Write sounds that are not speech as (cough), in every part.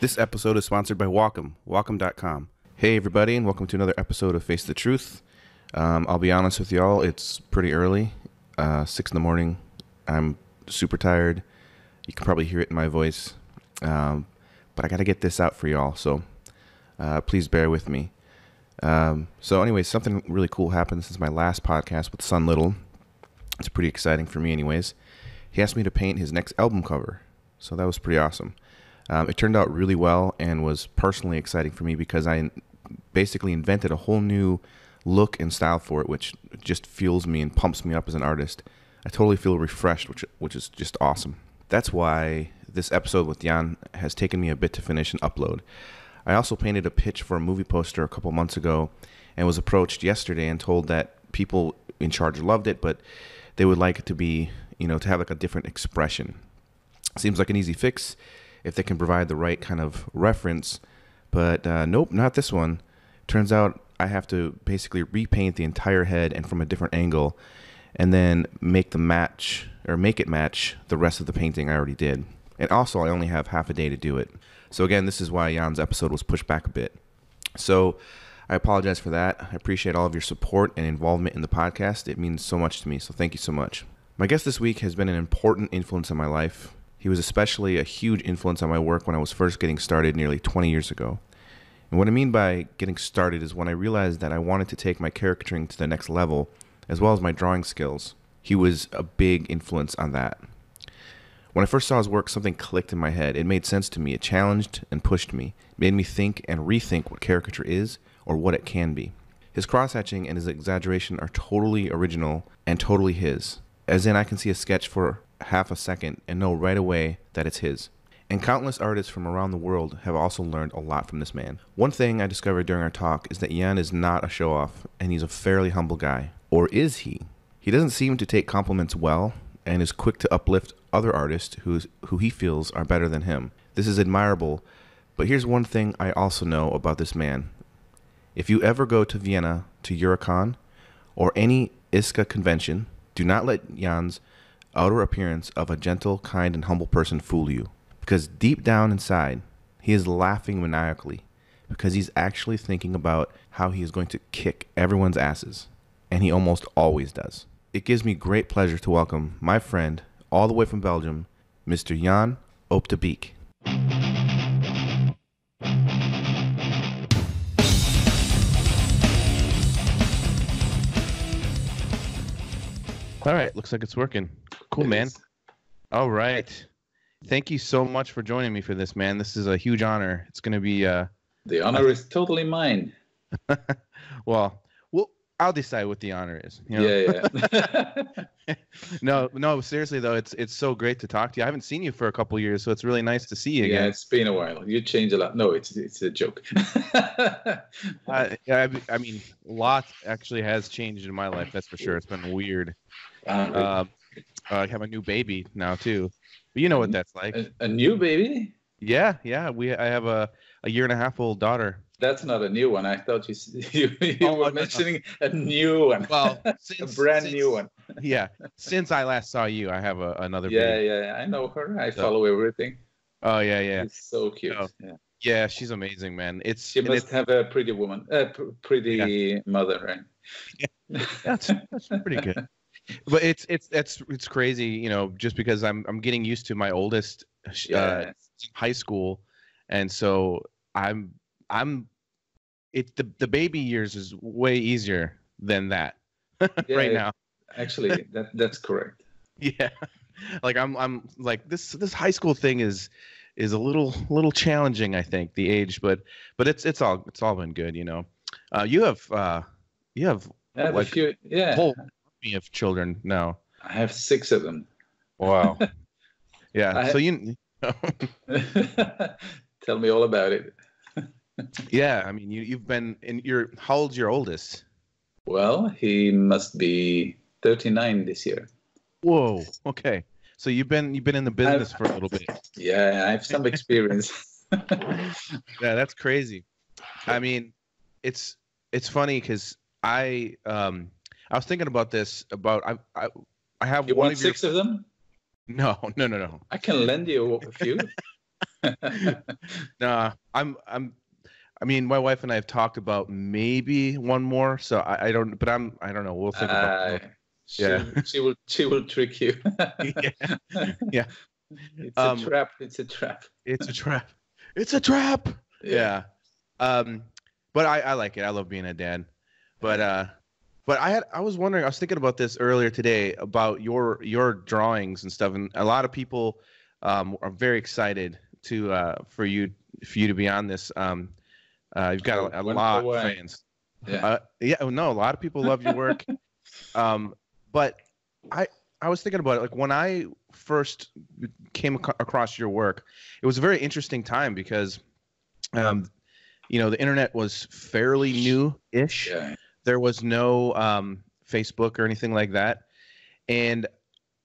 This episode is sponsored by Wacom, Wacom.com. Hey, everybody, and welcome to another episode of Face the Truth. Um, I'll be honest with y'all, it's pretty early, uh, 6 in the morning. I'm super tired. You can probably hear it in my voice. Um, but I got to get this out for y'all, so uh, please bear with me. Um, so, anyway, something really cool happened since my last podcast with Son Little. It's pretty exciting for me, anyways. He asked me to paint his next album cover, so that was pretty awesome. Um, it turned out really well and was personally exciting for me because I basically invented a whole new look and style for it, which just fuels me and pumps me up as an artist. I totally feel refreshed, which which is just awesome. That's why this episode with Jan has taken me a bit to finish and upload. I also painted a pitch for a movie poster a couple months ago and was approached yesterday and told that people in charge loved it, but they would like it to be, you know, to have like a different expression. Seems like an easy fix if they can provide the right kind of reference, but uh, nope, not this one. Turns out I have to basically repaint the entire head and from a different angle, and then make the match or make it match the rest of the painting I already did. And also, I only have half a day to do it. So again, this is why Jan's episode was pushed back a bit. So I apologize for that. I appreciate all of your support and involvement in the podcast. It means so much to me. So thank you so much. My guest this week has been an important influence in my life. He was especially a huge influence on my work when I was first getting started nearly 20 years ago. And what I mean by getting started is when I realized that I wanted to take my caricaturing to the next level, as well as my drawing skills. He was a big influence on that. When I first saw his work, something clicked in my head. It made sense to me. It challenged and pushed me, it made me think and rethink what caricature is or what it can be. His cross hatching and his exaggeration are totally original and totally his. As in, I can see a sketch for half a second and know right away that it's his. And countless artists from around the world have also learned a lot from this man. One thing I discovered during our talk is that Jan is not a show off, and he's a fairly humble guy. Or is he? He doesn't seem to take compliments well and is quick to uplift other artists who's, who he feels are better than him. This is admirable, but here's one thing I also know about this man. If you ever go to Vienna to Eurocon or any ISCA convention, do not let Jan's outer appearance of a gentle, kind, and humble person fool you. Because deep down inside, he is laughing maniacally because he's actually thinking about how he is going to kick everyone's asses. And he almost always does. It gives me great pleasure to welcome my friend, all the way from Belgium, Mr. Jan Op De Beeck. All right, looks like it's working. Cool, man. is. All right. Thank you so much for joining me for this, man. This is a huge honor. It's going to be uh The honor is totally mine. (laughs) well, well I'll decide what the honor is. you know? Yeah, yeah. (laughs) no, no, seriously though, it's it's so great to talk to you. I haven't seen you for a couple years, so it's really nice to see you again. yeah, it's been a while. You changed a lot. No, it's it's a joke. (laughs) I, I, I mean, a lot actually has changed in my life. That's for sure. It's been weird. Um, Um, I have a new baby now too, but you know what that's like. a, a new baby? Yeah, yeah. We I have a a year and a half old daughter. That's not a new one. I thought you (laughs) you, you Oh, were no. mentioning a new one. Well, (laughs) a brand since- new one. Yeah, since I last saw you, I have a, another Yeah, baby. yeah. I know her. I So- follow everything. Oh yeah, yeah, She's so cute. Oh. Yeah. yeah. She's amazing, man. It's She must it's, have a pretty woman, a pr- pretty mother, right? that's that's pretty good. (laughs) But it's it's it's it's crazy, you know, just because I'm I'm getting used to my oldest uh, Yeah. high school, and so I'm I'm it the the baby years is way easier than that (laughs) right now. Actually, that that's correct. (laughs) Yeah, like I'm I'm like this this high school thing is is a little little challenging, I think, the age, but but it's it's all it's all been good, you know. Uh, you have uh you have have Like, a few. Yeah, whole army of children now. I have six of them. Wow. (laughs) yeah. I- so you (laughs) Tell me all about it. (laughs) yeah, I mean you you've been in your how old's your oldest? Well, he must be 39 this year. Whoa. Okay. So you've been you've been in the business for a little bit. Yeah, I have some experience. Yeah, that's crazy. I mean, it's it's funny because I um I was thinking about this about I I I have you one want of your six of them? no (laughs) no no no I can lend you a few. (laughs) (laughs) nah, I'm I'm I mean, my wife and I have talked about maybe one more, so I, I don't. But I'm I don't know. We'll think about. Uh, it. she, Yeah. she will she will trick you. yeah, yeah. It's Um, a trap. It's a trap. it's a trap. It's a trap. Yeah. Um, but I I like it. I love being a dad. But uh, but I had I was wondering. I was thinking about this earlier today about your your drawings and stuff, and a lot of people um are very excited to uh for you for you to be on this. Um, uh, you've got a, a Wonderful lot of fans. Yeah. Uh, yeah, oh, no, a lot of people love your work. (laughs) um, but I I was thinking about it like when I first came ac- across your work, it was a very interesting time because, um, you know, the internet was fairly new-ish. yeah. There was no um, Facebook or anything like that, and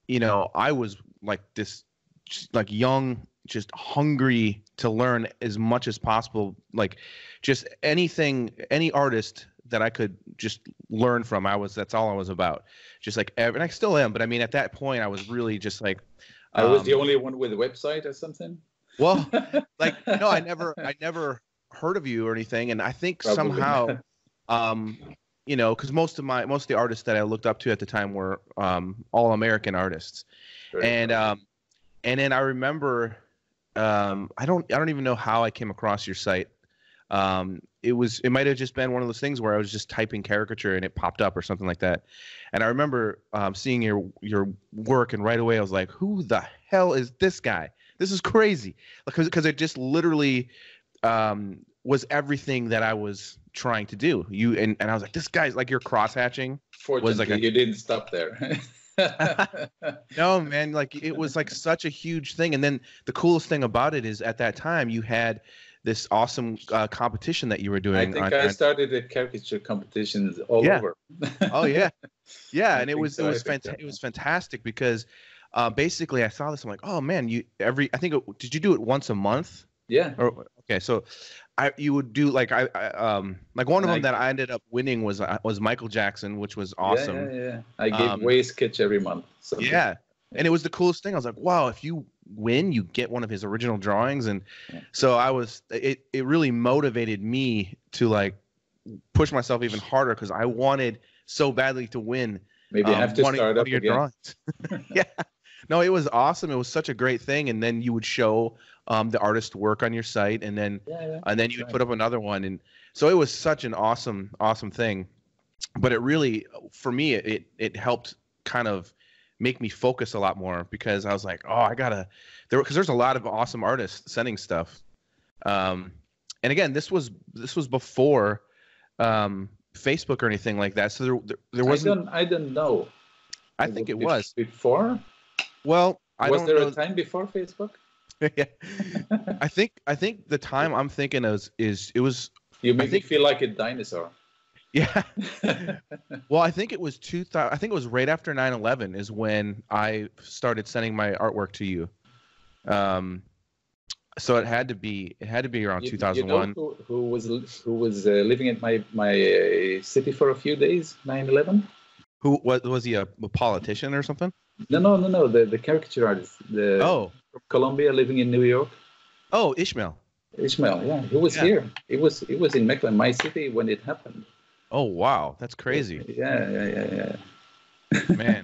you know, I was like this, just, like young, just hungry to learn as much as possible. Like, just anything, any artist that I could just learn from. I was that's all I was about. Just like, and I still am. But I mean, at that point, I was really just like, I was the um, only one with a website or something. well, (laughs) like no, I never, I never heard of you or anything, and I think Probably. somehow, um, you know, because most of my most of the artists that I looked up to at the time were um, all American artists, and um, and then I remember, um, I don't, I don't even know how I came across your site. Um, it was, it might have just been one of those things where I was just typing caricature and it popped up or something like that. And I remember um, seeing your your work, and right away I was like, "Who the hell is this guy? This is crazy!" Because because it just literally um, was everything that I was trying to do. You and, and I was like, "This guy's like you're cross hatching." Fortunately, like a- you didn't stop there. (laughs) (laughs) No, man, like it was like such a huge thing. And then the coolest thing about it is at that time you had this awesome uh, competition that you were doing. I think on- I started the caricature competitions all Yeah. over. oh yeah, (laughs) yeah, I and it was so, it was fanta- it was fantastic because uh, basically I saw this. I'm like, oh man, you every I think it, did you do it once a month? Yeah. Or okay, so I you would do like I, I um like one of them Like- that I ended up winning was uh, was Michael Jackson, which was awesome. Yeah, yeah, yeah. I gave Um, away sketch every month. So Yeah. And it was the coolest thing. I was like, wow, if you win, you get one of his original drawings. And Yeah. so I was, it, it really motivated me to like push myself even harder because I wanted so badly to win. maybe I um, have to one start one up again. drawings. (laughs) yeah. No, it was awesome. It was such a great thing. And then you would show um, the artist work on your site and then, Yeah, yeah. and then you would Right. put up another one. And so it was such an awesome, awesome thing. But it really, for me, it, it helped kind of make me focus a lot more because I was like, oh, I gotta there because there's a lot of awesome artists sending stuff. Um, and again, this was this was before um, Facebook or anything like that, so there there, there wasn't. don't, I don't know. I, think it was. before. Well, I was there know. a time before Facebook? (laughs) yeah. (laughs) I think I think the time I'm thinking is is it was You make me feel like a dinosaur. (laughs) yeah. Well, I think it was 2000. I think it was right after 9/11 is when I started sending my artwork to you. Um, so it had to be it had to be around You- 2001. You know who, who was who was uh, living in my my uh, city for a few days? 9/11. Who was was he a, a politician or something? No, no, no, no. The the caricature artist. The, Oh, from Colombia, living in New York. oh, Ismael. Ismael. Yeah, he was Yeah. here. It was it was in Mechelen, my city, when it happened. Oh, wow, that's crazy, Yeah, yeah, yeah, yeah. man.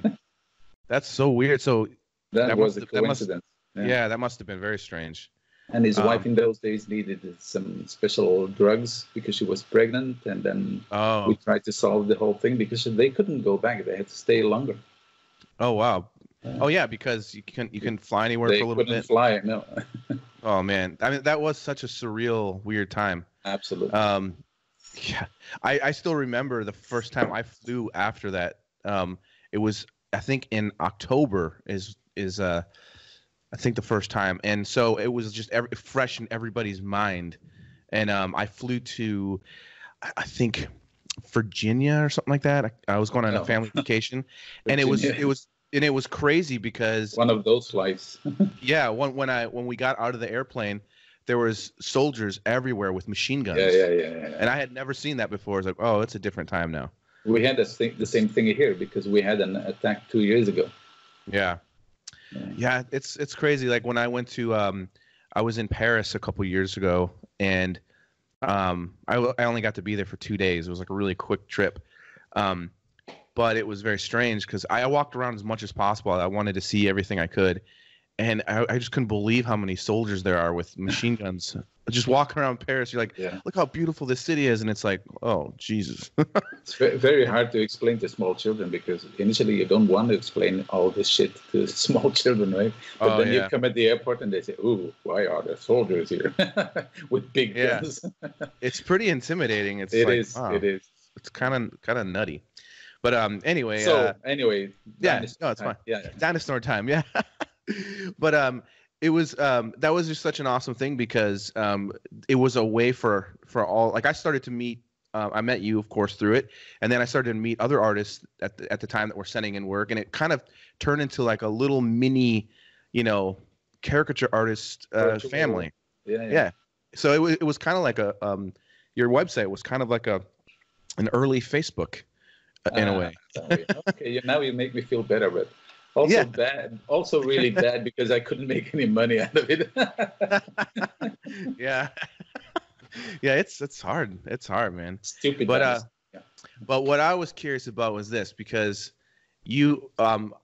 That's so weird. So (laughs) That, That was must- a that must- yeah. Yeah. that must have been very strange. And his wife Um, in those days needed some special drugs because she was pregnant, and then Oh, we tried to solve the whole thing because they couldn't go back; they had to stay longer. oh, wow. Yeah. Oh, yeah, because you can you can fly anywhere for a little couldn't bit. fly. No, (laughs) Oh man, I mean that was such a surreal, weird time. absolutely. Um, yeah, I, I still remember the first time I flew after that. Um, it was I think in October is is uh, I think the first time, and so it was just every, fresh in everybody's mind. And um, I flew to, I think, Virginia or something like that. I, I was going on a Oh. family vacation, (laughs) and it was it was and it was crazy because One of those flights. (laughs) yeah, when when I when we got out of the airplane, there was soldiers everywhere with machine guns. yeah, yeah, yeah, yeah. And I had never seen that before. It's like, oh, it's a different time now. We had the same, the same thing here because we had an attack two years ago. Yeah. Yeah. It's it's crazy. Like when I went to um I was in Paris a couple years ago, and um, I, I only got to be there for two days. It was like a really quick trip. Um, but it was very strange because I walked around as much as possible. I wanted to see everything I could, and I, I, just couldn't believe how many soldiers there are with machine guns. Just walking around Paris, you're like, yeah. look how beautiful this city is, and it's like, oh Jesus. (laughs) it's very hard to explain to small children because initially you don't want to explain all this shit to (laughs) small children, right? But oh, then yeah. you come at the airport and they say, "Ooh, why are there soldiers here (laughs) with big yeah. guns?" it's pretty intimidating. It's it like, is, wow. It is. It's kind of kind of nutty. But um, anyway. So uh, anyway. Yeah. No, it's fine. Yeah. yeah. Dinosaur time. Yeah. but um, it was um, that was just such an awesome thing because um, it was a way for for all. Like I started to meet. Uh, I met you, of course, through it, and then I started to meet other artists at the, at the time that were sending in work, and it kind of turned into like a little mini, you know, caricature artist uh, family. Yeah, yeah, yeah. So it was it was kind of like a um, your website was kind of like a an early Facebook in uh, a way. okay, now you make me feel better, but also yeah. bad, also really (laughs) bad because I couldn't make any money out of it. (laughs) yeah, yeah, it's it's hard. It's hard, man. Stupid. But uh, yeah. but what I was curious about was this because you um,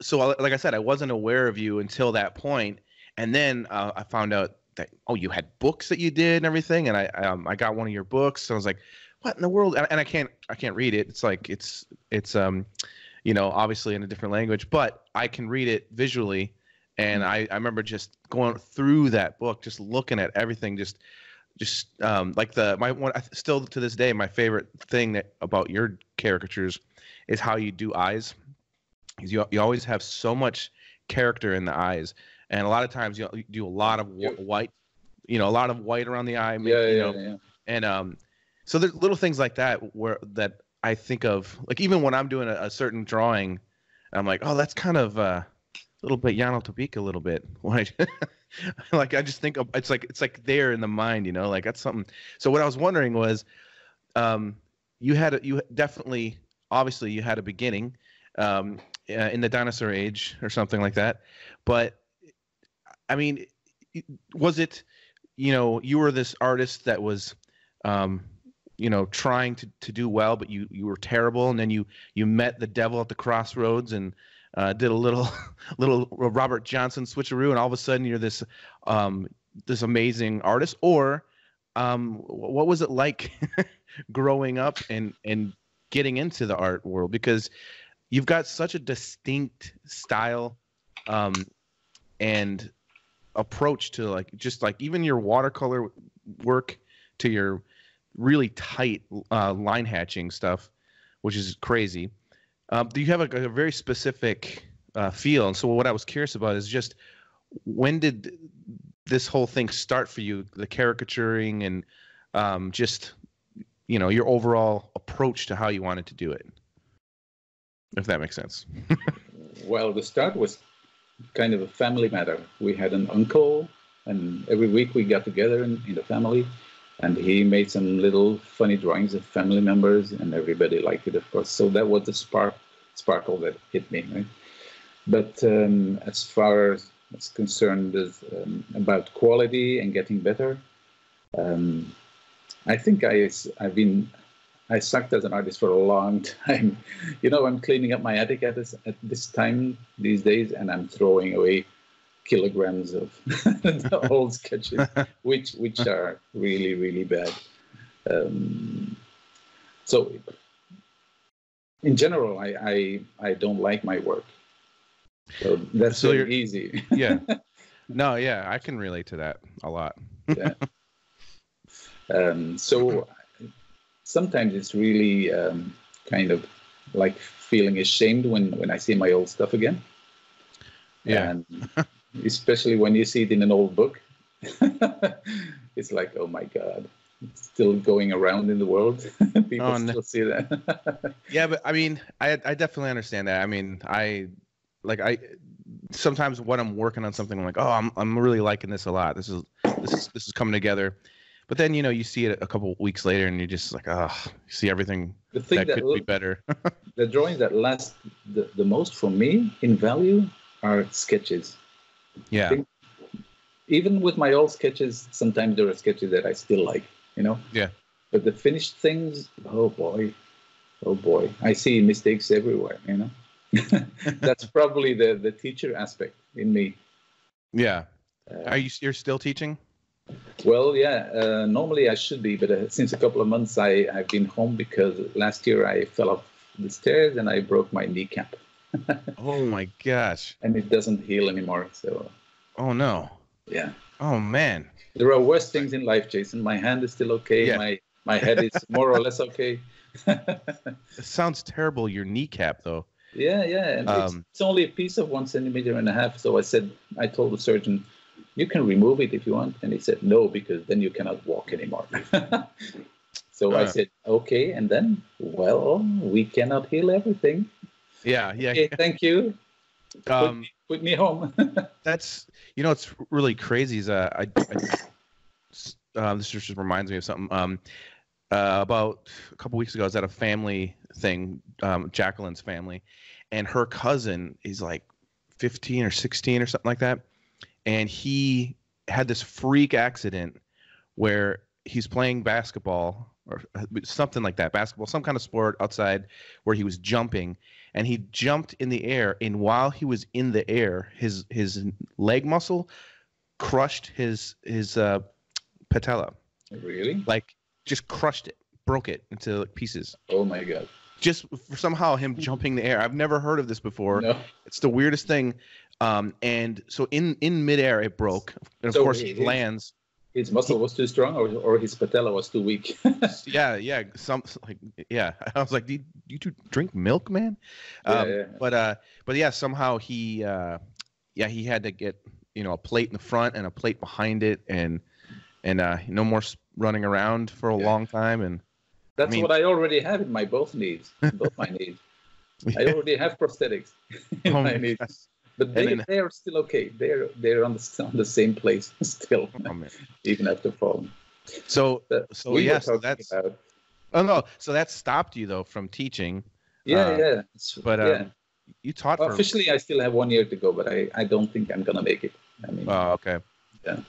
so like I said, I wasn't aware of you until that point, and then uh, I found out that oh, you had books that you did and everything, and I um, I got one of your books. So I was like, what in the world? And, and I can't I can't read it. It's like it's it's um, you know, obviously in a different language, but I can read it visually. And mm-hmm. I, I remember just going through that book, just looking at everything, just just um, like the my one still to this day my favorite thing that about your caricatures is how you do eyes. You you always have so much character in the eyes, and a lot of times you, you do a lot of white, you know, a lot of white around the eye. Yeah, you yeah, know, yeah. And um, so there's little things like that where that I think of like even when I'm doing a, a certain drawing, I'm like, oh, that's kind of uh, a little bit Jan Op De Beeck a little bit. (laughs) like I just think of, it's like it's like there in the mind, you know, like that's something. So what I was wondering was, um, you had a, you definitely obviously you had a beginning, um, uh, in the dinosaur age or something like that, but I mean, was it, you know, you were this artist that was, um, you know trying to, to do well but you you were terrible and then you you met the devil at the crossroads and uh, did a little (laughs) little Robert Johnson switcheroo and all of a sudden you're this um, this amazing artist? Or um, what was it like (laughs) growing up and and getting into the art world? Because you've got such a distinct style um, and approach to like just like even your watercolor work to your really tight uh, line hatching stuff, which is crazy. Um, do you have a, a very specific uh, feel? And so, what I was curious about is just when did this whole thing start for you? The caricaturing and um, just you know your overall approach to how you wanted to do it, if that makes sense. (laughs) well, the start was kind of a family matter. We had an uncle, and every week we got together in, in the family and he made some little funny drawings of family members and everybody liked it of course. So that was the spark sparkle that hit me right? But um, as far as it's concerned as, um, about quality and getting better um, i think I, i've been i sucked as an artist for a long (laughs) time. You know i'm cleaning up my attic at this, at this time these days and i'm throwing away kilograms of (laughs) the old sketches, (laughs) which which are really really bad. Um, so, in general, I, I I don't like my work. So that's so very easy. (laughs) yeah. No, yeah, I can relate to that a lot. yeah. Um, so sometimes it's really um, kind of like feeling ashamed when when I see my old stuff again. Yeah. And especially when you see it in an old book. (laughs) it's like, oh my god, it's still going around in the world. (laughs) People oh, no. still see that. (laughs) yeah, but I mean, I I definitely understand that. I mean, I like I sometimes when I'm working on something, I'm like, oh, I'm I'm really liking this a lot. This is this is this is coming together. But then you know you see it a couple weeks later, and you're just like, oh, you see everything the thing that, that could look, be better. the drawings that last the, the most for me in value are sketches yeah. even with my old sketches, sometimes there are sketches that I still like, you know. Yeah. But the finished things, oh boy, oh boy, I see mistakes everywhere, you know. (laughs) That's (laughs) probably the the teacher aspect in me. Yeah. Uh, Are you you're still teaching? Well, yeah. Uh, normally I should be, but uh, since a couple of months I I've been home because last year I fell off the stairs and I broke my kneecap, (laughs) Oh my gosh. and it doesn't heal anymore. So Oh no. yeah, Oh man. there are worse things in life, Jason. My hand is still okay. Yeah. My my head is more or less okay. (laughs) It sounds terrible. Your kneecap though. yeah, yeah. And it's, Um, it's only a piece of one centimeter and a half. So I said, I told the surgeon, you can remove it if you want, and he said no because then you cannot walk anymore. (laughs) so I Uh. said okay, and then well, we cannot heal everything. Yeah. Yeah. Okay, thank you. Put, Um, me, put me home. (laughs) that's you know it's really crazy is uh, I, I uh, this just reminds me of something um uh, about a couple weeks ago I was at a family thing um Jacqueline's family and her cousin is like 15 or 16 or something like that and he had this freak accident where he's playing basketball or uh, something like that basketball some kind of sport outside where he was jumping and he jumped in the air and while he was in the air his his leg muscle crushed his his uh patella really? like just crushed it broke it into pieces Oh my god. just for somehow him jumping the air i've never heard of this before No. it's the weirdest thing um and so in in midair it broke and of So course he- he lands His muscle was too strong, or, or his patella was too weak. (laughs) yeah yeah some like yeah (laughs) i was like do you, you two drink milk man Yeah, um, yeah. but uh but yeah somehow he uh yeah he had to get you know a plate in the front and a plate behind it and and uh no more running around for a Yeah. long time and That's mean- what I already have in my both knees, both my (laughs) knees. I already have prosthetics in Oh my my knees. But they, then- they are still okay. They're they're on the (laughs) on the same place (laughs) still, Oh, even after falling. so But so we yes that's about- oh no so that stopped you though from teaching yeah, uh, yeah. But yeah. um you taught for officially, I still have one year to go, but I, I don't think I'm gonna make it. I mean, Oh, okay. Yeah.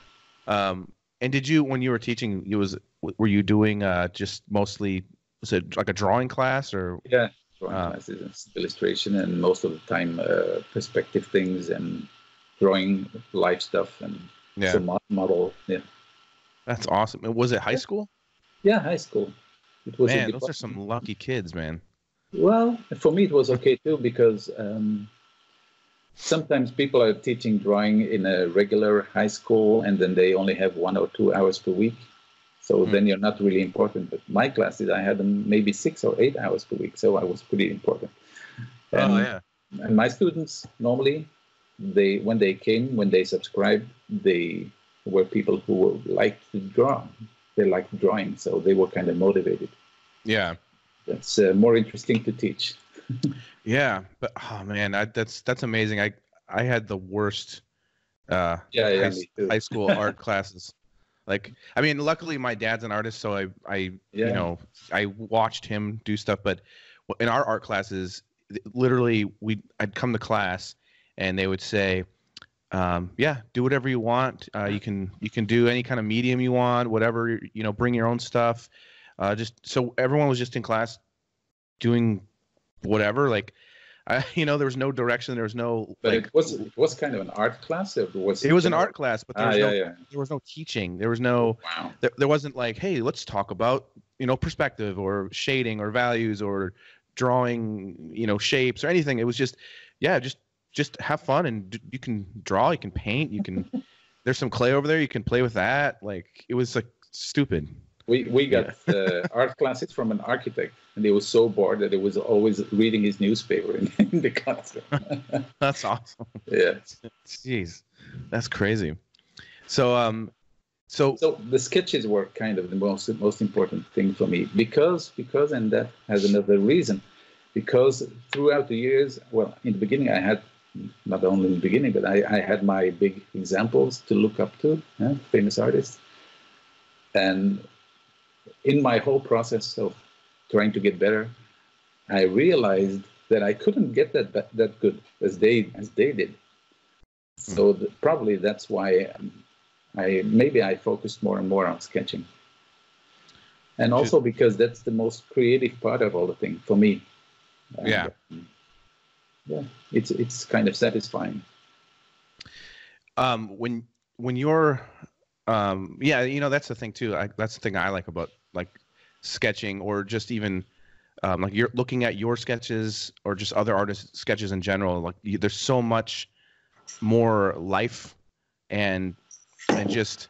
Um, and did you, when you were teaching, you was were you doing uh, just mostly was it like a drawing class or? yeah, drawing Ah. classes and illustration, and most of the time uh, perspective things and drawing life stuff and Yeah, some model. Yeah, that's awesome. Was it high school? yeah, high school. It was Man, those are some lucky kids, man. Well, for me, it was okay too because um, sometimes people are teaching drawing in a regular high school and then they only have one or two hours per week. So Hmm. then you're not really important. But my classes, I had them maybe six or eight hours per week. So I was pretty important. And, oh yeah. and my students normally, they when they came, when they subscribed, they were people who liked to draw. They liked drawing, so they were kind of motivated. Yeah. That's uh, more interesting to teach. (laughs) Yeah. But oh man, I, that's that's amazing. I I had the worst uh Yeah, yeah, high, high school art (laughs) classes. Like, I mean, luckily my dad's an artist, so I, I, Yeah. you know, I watched him do stuff. But in our art classes, literally, we, I'd come to class, and they would say, um, "Yeah, do whatever you want. Uh, you can, you can do any kind of medium you want, whatever. You know, bring your own stuff. Uh, just so everyone was just in class doing whatever. Like, I, (laughs) you know, there was no direction. There was no But like. it was it was kind of an art class. Or was it was an art class, but there Ah, was yeah, no yeah. there was no teaching. There was no Wow. there, there wasn't like, hey, let's talk about you know perspective or shading or values or drawing you know shapes or anything. It was just yeah, just just have fun and d- you can draw, you can paint, you can. (laughs) there's some clay over there, you can play with that. Like it was like stupid. We we got uh, art classes from an architect, and he was so bored that he was always reading his newspaper in, (laughs) in the classroom. (laughs) That's awesome. yeah. Jeez, that's crazy. So um, so So the sketches were kind of the most most important thing for me because because and that has another reason because throughout the years, well, in the beginning I had not only in the beginning, but I, I had my big examples to look up to, yeah, famous artists, and in my whole process of trying to get better, I realized that I couldn't get that that, good as they as they did. So th- probably that's why um, I maybe I focused more and more on sketching, and also because that's the most creative part of all the thing for me. Yeah. um, yeah, it's it's kind of satisfying. um when when you're um yeah you know that's the thing too I, that's the thing i like about like sketching or just even um, like you're looking at your sketches or just other artists sketches in general like you, there's so much more life and and just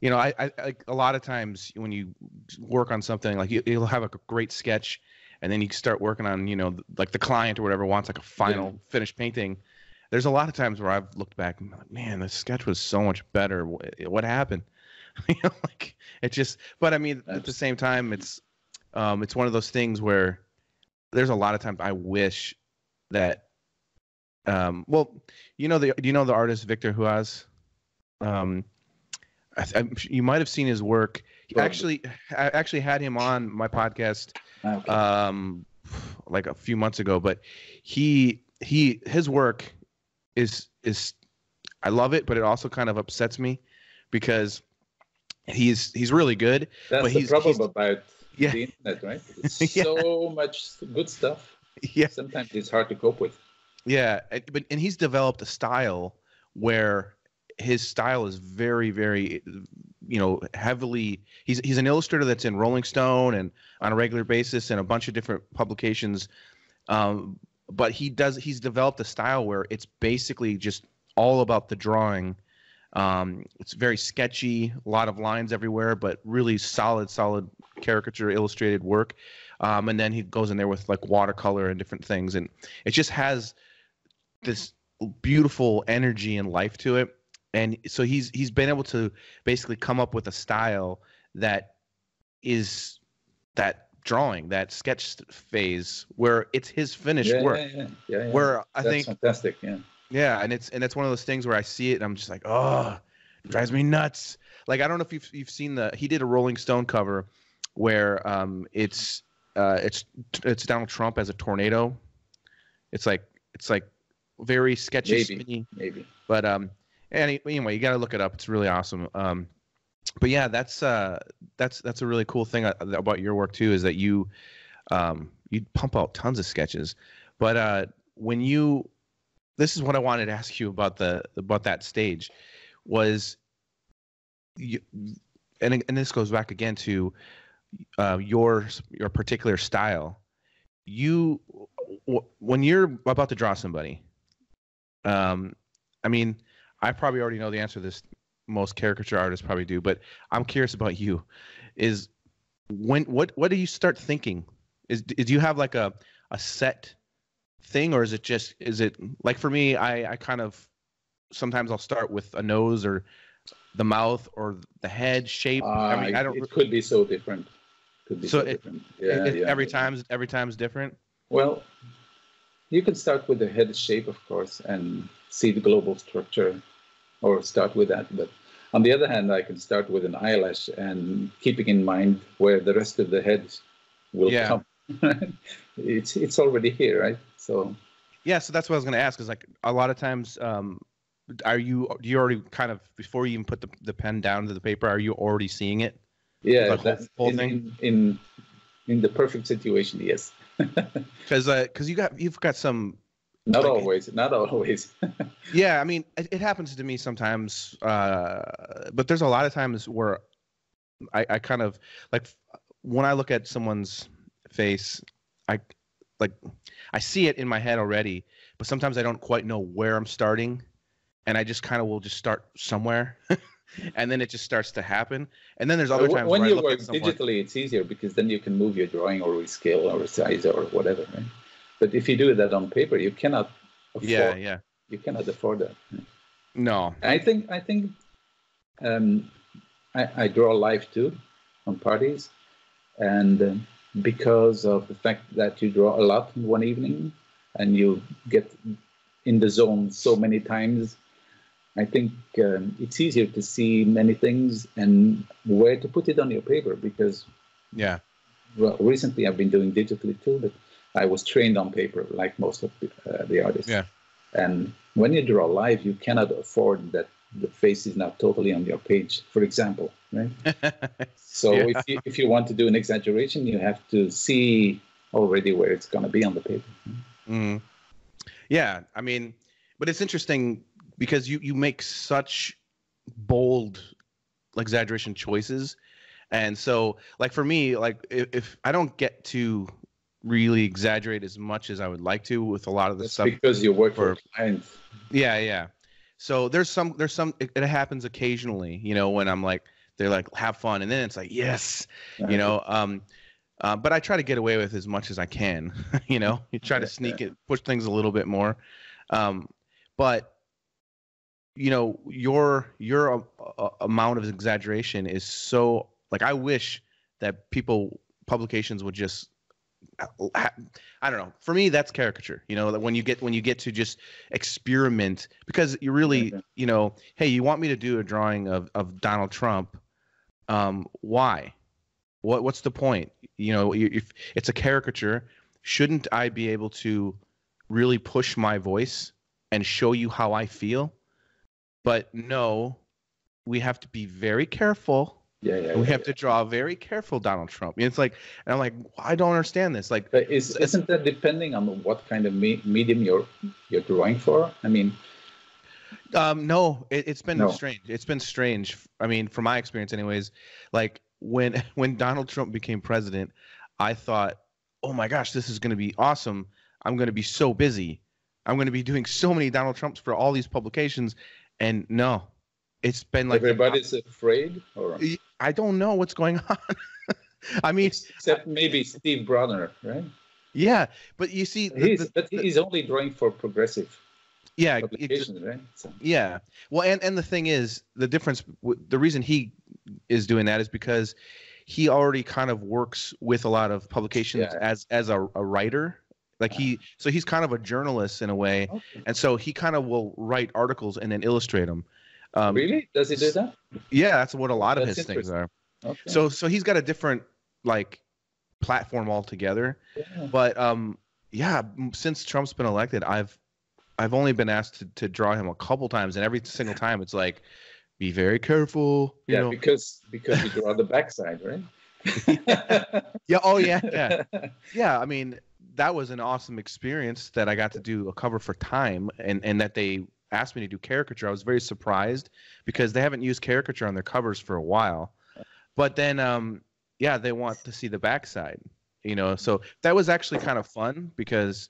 you know I, I like a lot of times when you work on something like you, you'll have a great sketch and then you start working on you know like the client or whatever wants like a final finished painting there's a lot of times where I've looked back and like, man, the sketch was so much better. What happened? (laughs) you know, like it just. But I mean, at the same time, it's um, it's one of those things where there's a lot of times I wish that, um, well, you know the you know the artist Victor Juhasz? Um, I, I'm, you might have seen his work. He actually, I actually had him on my podcast Ah, Okay. um like a few months ago but he he his work is is i love it but it also kind of upsets me because he's he's really good That's but the he's- problem he's- about (laughs) Yeah. the internet, right? It's (laughs) Yeah. so much good stuff. yeah Sometimes it's hard to cope with. yeah and- but and he's developed a style where his style is very very you know heavily he's he's an illustrator that's in rolling stone and on a regular basis and a bunch of different publications um, but he does he's developed a style where it's basically just all about the drawing um, it's very sketchy a lot of lines everywhere but really solid solid caricature illustrated work um, and then he goes in there with like watercolor and different things and it just has this beautiful energy and life to it and so he's he's been able to basically come up with a style that is that drawing that sketch phase where it's his finished yeah, work yeah, yeah, yeah, yeah. where i That's think fantastic. Yeah. Yeah and it's and it's one of those things where i see it and i'm just like oh it drives me nuts like i don't know if you've, you've seen the he did a rolling stone cover where um it's uh it's it's donald trump as a tornado it's like it's like very sketchy Maybe. spinny Maybe. but um any, anyway you got to look it up it's really awesome um but yeah that's uh that's that's a really cool thing uh, about your work too is that you um you pump out tons of sketches but uh when you this is what i wanted to ask you about the about that stage was you and and this goes back again to uh your your particular style. You w- when you're about to draw somebody um i mean i probably already know the answer to this. Most caricature artists probably do but i'm curious about you. Is when what what do you start thinking? Is do you have like a a set thing or is it just is it like for me i i kind of sometimes i'll start with a nose or the mouth or the head shape i mean Uh, i don't It could be so different. Could be So so, it- different. Yeah, it- yeah. every time's every time's different Well, you can start with the head shape, of course, and see the global structure, or start with that. But on the other hand, I can start with an eyelash and keeping in mind where the rest of the head will Yeah. come. (laughs) it's it's already here, right? So Yeah, so that's what I was going to ask. Is like a lot of times, um, are you do you already kind of before you even put the, the pen down to the paper, are you already seeing it? yeah, whole- that's whole in, thing? in in the perfect situation, yes. (laughs) Because because you got you've got some. Not Like- always, not always. (laughs) Yeah, I mean it, it happens to me sometimes, uh, but there's a lot of times where I I kind of like when I look at someone's face, I like I see it in my head already, but sometimes I don't quite know where I'm starting, and I just kind of will just start somewhere, (laughs) and then it just starts to happen. And then there's other times when you work someone. digitally, it's easier because then you can move your drawing or rescale or resize or whatever. Right? But if you do that on paper, you cannot afford. Yeah, yeah. You cannot afford that. No. I think I think um, I, I draw live too on parties, and um, because of the fact that you draw a lot in one evening and you get in the zone so many times, I think um, it's easier to see many things and where to put it on your paper because Yeah. well, recently I've been doing digitally too, but I was trained on paper like most of the, uh, the artists. Yeah. And when you draw live, you cannot afford that the face is not totally on your page, for example, right? (laughs) so yeah. if you if you want to do an exaggeration, you have to see already where it's going to be on the paper. Mm. Yeah, I mean, but it's interesting because you you make such bold exaggeration choices, and so like for me, like if, if I don't get to really exaggerate as much as I would like to with a lot of the That's stuff because you work for, for clients. Yeah, yeah. So there's some there's some it, it, happens occasionally, you know, when I'm like they're like have fun and then it's like yes, you know, um uh, but I try to get away with as much as I can, (laughs) you know. You try to sneak it, push things a little bit more. Um but you know, your your uh, uh, amount of exaggeration is so like I wish that people publications would just I don't know. For me, that's caricature. You know, when you get when you get to just experiment, because you really, you know, hey, you want me to do a drawing of of Donald Trump? Um, why? What what's the point? You know, if it's a caricature, shouldn't I be able to really push my voice and show you how I feel? But no, we have to be very careful yeah, yeah. We yeah, have yeah. to draw very careful Donald Trump. It's like, and I'm like, I don't understand this. Like, but is, isn't that depending on what kind of me- medium you're you're drawing for? I mean, um, no, it, has been No. strange. It's been strange. I mean, from my experience, anyways. Like when (laughs) when Donald Trump became president, I thought, oh my gosh, this is going to be awesome. I'm going to be so busy. I'm going to be doing so many Donald Trumps for all these publications, and no, it's been like everybody's afraid, or I don't know what's going (laughs) on. I mean, except maybe Steve Brodner, right? yeah, but you see, the- He's the- but he's only drawing for progressive yeah, publications, right? So, Yeah. Well, and and the thing is, the difference, the reason he is doing that is because he already kind of works with a lot of publications Yeah. as as a, a writer. Like he, so he's kind of a journalist in a way, okay. and so he kind of will write articles and then illustrate them. Um, really? Does he do that? Yeah, that's what a lot of his things are. Okay. So so he's got a different like platform altogether. Yeah. But um, yeah, since Trump's been elected, I've I've only been asked to, to draw him a couple times, and every single time it's like, be very careful. You yeah, know. because because you draw the backside, right? (laughs) Yeah. Oh yeah. Yeah. (laughs) Yeah. I mean, that was an awesome experience that I got to do a cover for Time, and and that they asked me to do caricature. I was very surprised because they haven't used caricature on their covers for a while. But then, um, yeah, they want to see the backside. You know, so that was actually kind of fun because,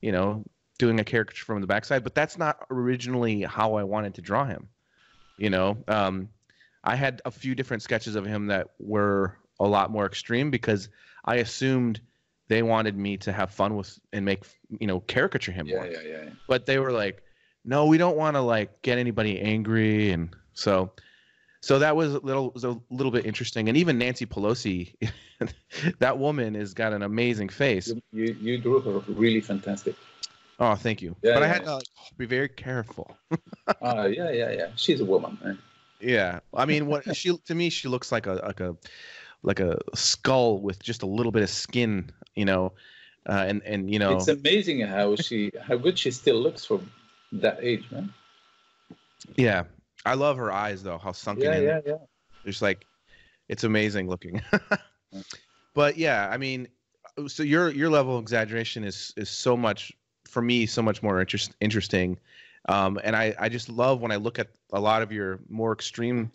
you know, doing a caricature from the backside. But that's not originally how I wanted to draw him. You know, um, I had a few different sketches of him that were a lot more extreme because I assumed they wanted me to have fun with and make you know caricature him yeah, more. yeah, yeah. But they were like, no, we don't want to like get anybody angry, and so so that was a little was a little bit interesting. And even Nancy Pelosi, (laughs) that woman has got an amazing face. You, you you drew her really fantastic. Oh, thank you. Yeah, but I had to be very careful. Ah, (laughs) yeah, yeah, yeah. She's a woman. Right? Yeah, I mean, what she to me she looks like a like a like a skull with just a little bit of skin, you know, uh, and and you know, It's amazing how she how good she still looks for that age, man. yeah. I love her eyes though, how sunken Yeah, in. yeah, yeah. Just like it's amazing looking. (laughs) but yeah, I mean, so your your level of exaggeration is is so much for me so much more interest, interesting. Um, and I, I just love when I look at a lot of your more extreme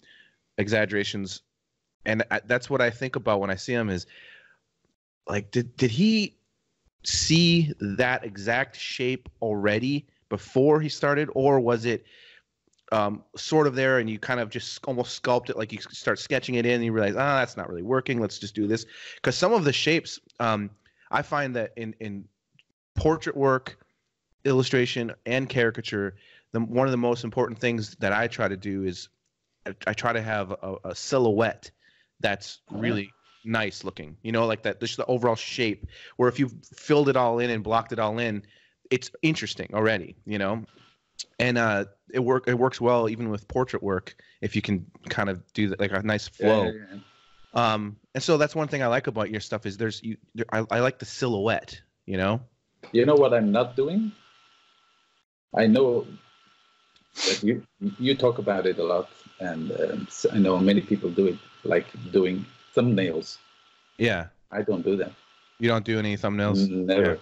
exaggerations, and I, that's what I think about when I see them is like, did did he see that exact shape already before he started, or was it um, sort of there and you kind of just almost sculpt it like you start sketching it in and you realize ah that's not really working. Let's just do this. Because some of the shapes um, i find that in in portrait work illustration and caricature the one of the most important things that i try to do is i, I try to have a, a silhouette that's really nice looking you know like that just the overall shape where if you've filled it all in and blocked it all in it's interesting already you know and uh, it work it works well even with portrait work if you can kind of do that like a nice flow. Yeah, yeah, yeah. Um, and so that's one thing I like about your stuff is there's you. There, I, I like the silhouette. You know. You know what I'm not doing? I know But you you talk about it a lot, and um, I know many people do it, like doing thumbnails. Yeah. I don't do that. You don't do any thumbnails? Never.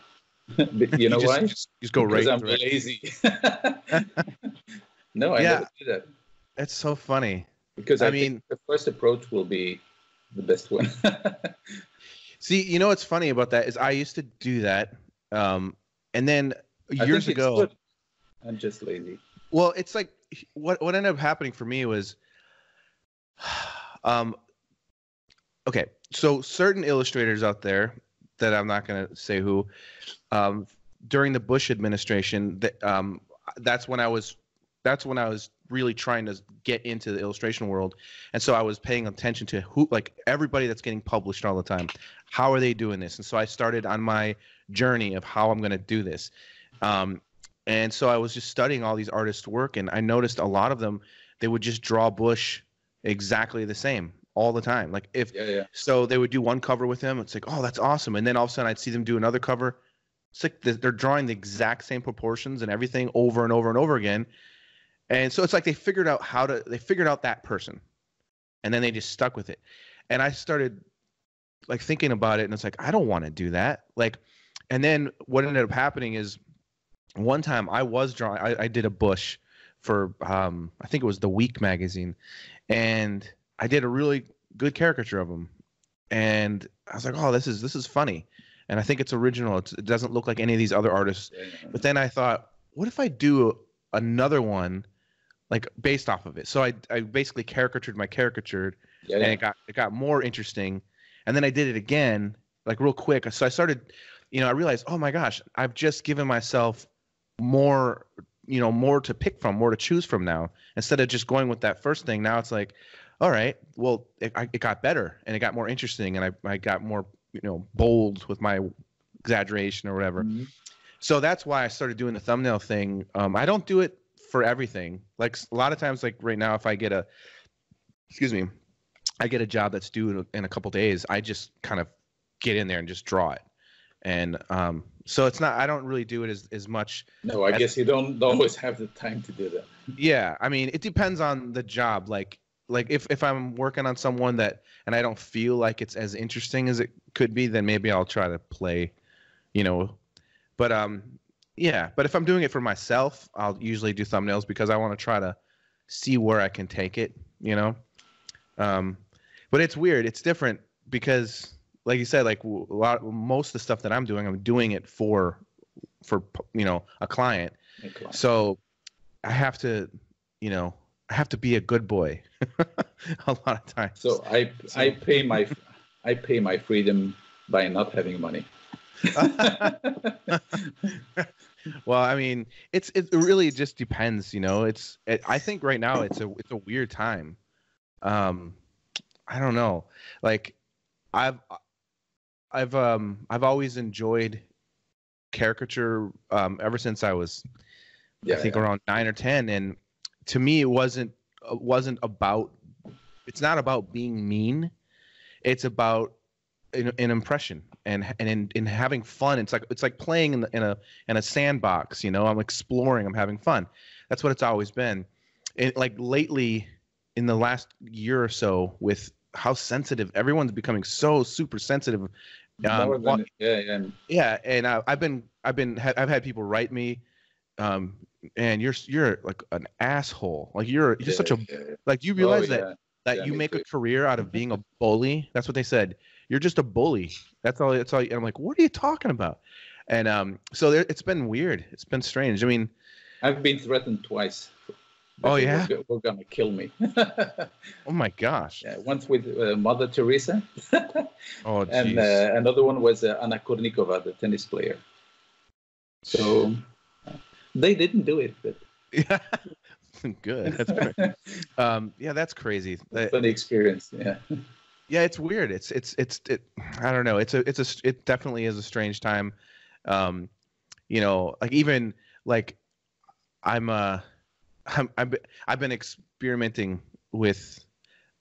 (laughs) You know just, why? Just, just go Because right. I'm through lazy. (laughs) no, I Yeah. never do that It's so funny. because I I, think mean- the first approach will be the best one. (laughs) See, you know what's funny about that is I used to do that, um, and then years ago. good. I'm just lazy. Well, it's like what what ended up happening for me was, (sighs) um, okay, so certain illustrators out there that I'm not going to say who, um, during the Bush administration, that um, that's when I was that's when I was really trying to get into the illustration world, and so I was paying attention to who like everybody that's getting published all the time. How are they doing this? And so I started on my journey of how I'm going to do this. Um, and so I was just studying all these artists' work, and I noticed a lot of them they would just draw Bush exactly the same all the time. Like if Yeah, yeah. so, they would do one cover with him. It's like, oh, that's awesome. And then all of a sudden, I'd see them do another cover. It's like they're drawing the exact same proportions and everything over and over and over again. And so it's like they figured out how to. They figured out that person, and then they just stuck with it. And I started like thinking about it, and it's like I don't want to do that. Like, and then what ended up happening is one time I was drawing. I, I did a bush for um, I think it was the Week magazine, and I did a really good caricature of him, and I was like, oh, this is this is funny, and I think it's original. It's, it doesn't look like any of these other artists. But then I thought, what if I do another one, like based off of it? So I I basically caricatured my caricatured, Yeah, and yeah. it got it got more interesting and then i did it again like real quick so i started you know i realized oh my gosh i've just given myself more you know more to pick from more to choose from now instead of just going with that first thing now it's like all right well it, I, it got better and it got more interesting and I, I got more you know bold with my exaggeration or whatever Mhm. so that's why I started doing the thumbnail thing. Um, I don't do it for everything. Like a lot of times, like right now, if I get a, excuse me, I get a job that's due in a, in a couple days, I just kind of get in there and just draw it. And um, so it's not. I don't really do it as as much. No, I That's- guess you don't always have the time to do that. Yeah, I mean, it depends on the job. Like like if if I'm working on someone that and I don't feel like it's as interesting as it could be, then maybe I'll try to play, you know. But um, yeah. But if I'm doing it for myself, I'll usually do thumbnails because I want to try to see where I can take it. You know. Um, but it's weird. It's different because, like you said, like a lot, most of the stuff that I'm doing, I'm doing it for, for you know, a client. Make life. So I have to, you know, I have to be a good boy (laughs) a lot of times. So I I pay my I pay my freedom by not having money. (laughs) well, I mean, it's it really just depends, you know. It's it, I think right now it's a it's a weird time. Um, I don't know. Like, I've I've um I've always enjoyed caricature um ever since I was yeah, I think yeah. around nine or ten, and to me, it wasn't it wasn't about. It's not about being mean. It's about an, an impression and and in, in having fun. It's like it's like playing in, the, in a in a sandbox. You know, I'm exploring. I'm having fun. That's what it's always been. And like lately, in the last year or so, with how sensitive everyone's becoming, so super sensitive. Um, than, yeah, yeah. yeah, and I, I've been I've been I've had people write me, um, and you're you're like an asshole. Like you're you're such a yeah, yeah. like you Oh, realize that yeah. that Yeah, you make a career out of being a bully. That's what they said. You're just a bully. That's all. That's all. And I'm like, what are you talking about? And um, so there, it's been weird. It's been strange. I mean, I've been threatened twice. Oh, yeah? were, were gonna kill me. (laughs) oh my gosh. yeah, once with uh, Mother Teresa, (laughs) Oh and uh, another one was uh, Anna Kournikova, the tennis player. So they didn't do it, but yeah. (laughs) Good. That's great. Um, yeah, that's crazy. (laughs) Funny experience. Yeah. yeah it's weird it's it's it's it i don't know it's a it's a it definitely is a strange time um you know like even like i'm uh i'm i've been, I've been experimenting with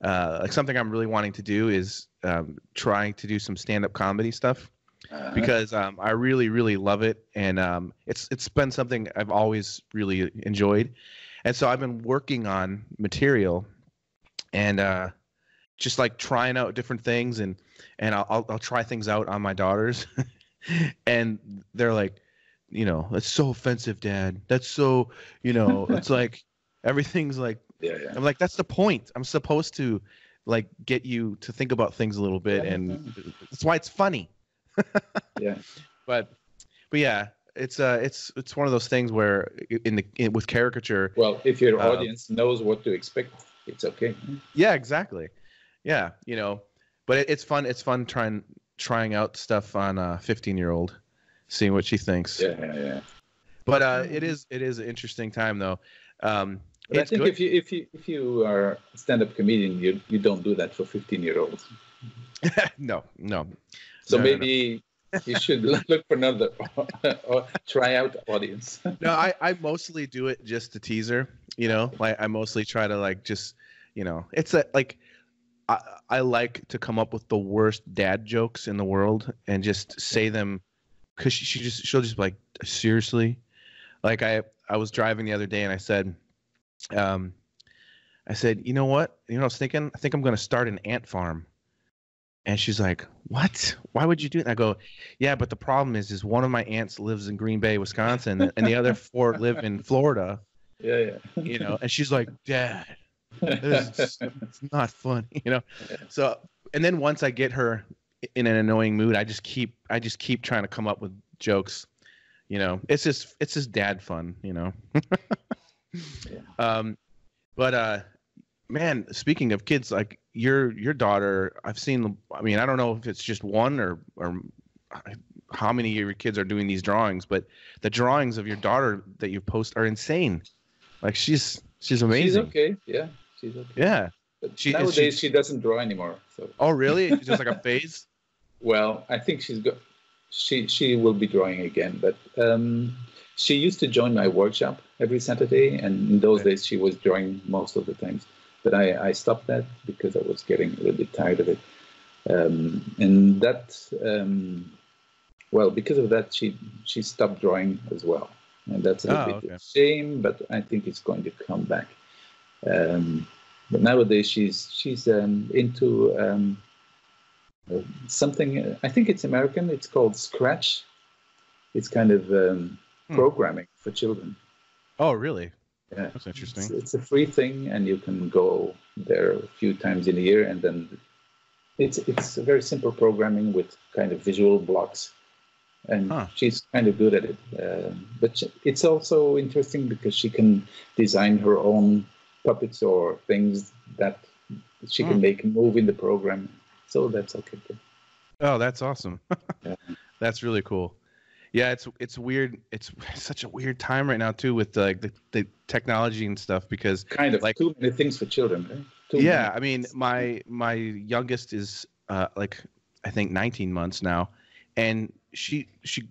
uh like something i'm really wanting to do is um trying to do some stand-up comedy stuff Uh, because um i really really love it and um it's it's been something i've always really enjoyed and so I've been working on material, and uh, just like trying out different things, and and I'll I'll, I'll try things out on my daughters, (laughs) and they're like, you know, that's so offensive, Dad. That's so, you know, (laughs) it's like everything's like. Yeah, yeah. I'm like, that's the point. I'm supposed to, like, get you to think about things a little bit, and that's why it's funny. Yeah. (laughs) But, but yeah, it's uh, it's it's one of those things where in the in, with caricature, Well, if your Um, audience knows what to expect, it's okay. yeah, exactly, yeah, you know, but it, it's fun. It's fun trying trying out stuff on a 15 year old, seeing what she thinks. Yeah, yeah, yeah. But uh, it is it is an interesting time though. Um, I think good. if you if you if you are a stand-up comedian, you you don't do that for 15-year-olds. (laughs) no, no. So No, no, no. maybe (laughs) you should (laughs) look for another (laughs) or try out audience. no I, I mostly do it just to tease her you know? Like i mostly try to like just you know it's a like I, I like to come up with the worst dad jokes in the world and just say them because she, she just she'll just be like seriously? Like i i was driving the other day and i said um i said you know what? You know i was thinking? I think i'm going to start an ant farm and she's like what? Why would you do that? And i go yeah but the problem is is one of my aunts lives in green bay wisconsin and the other four (laughs) live in florida. Yeah, yeah. you know and she's like dad this is, (laughs) it's not funny (laughs) you know? So and then once i get her in an annoying mood i just keep i just keep trying to come up with jokes you know? It's just it's just dad fun you know? Um but uh man speaking of kids like your your daughter i've seen i mean i don't know if it's just one or or how many of your kids are doing these drawings but the drawings of your daughter that you post are insane like she's she's amazing She's okay. Yeah, she's okay. yeah But She- nowadays she- she doesn't draw anymore. So oh really it's (laughs) just like a phase well, I think she's got she she will be drawing again. But um, she used to join my workshop every Saturday, and in those Okay. days she was drawing most of the times. But I, I stopped that because I was getting a little bit tired of it. Um, and that um, well, because of that, she she stopped drawing as well, and that's a Oh, bit okay. of shame. But I think it's going to come back. Um, but nowadays she's she's um, into um, uh, something. uh, I think it's American. It's called Scratch. It's kind of um, Hmm. programming for children. oh really Yeah, that's interesting it's, it's a free thing, and you can go there a few times in a year, and then it's it's a very simple programming with kind of visual blocks, and Huh. she's kind of good at it. Um, but she- it's also interesting because she can design her own puppets or things that she can Hmm. make move in the program. So that's okay. too. Oh, that's awesome. (laughs) Yeah. That's really cool. Yeah, it's it's weird. (laughs) It's such a weird time right now too with like the, the technology and stuff because Kind of Like- too many things for children. Right? Yeah, many. I mean my my youngest is uh like I think 19 months now and she she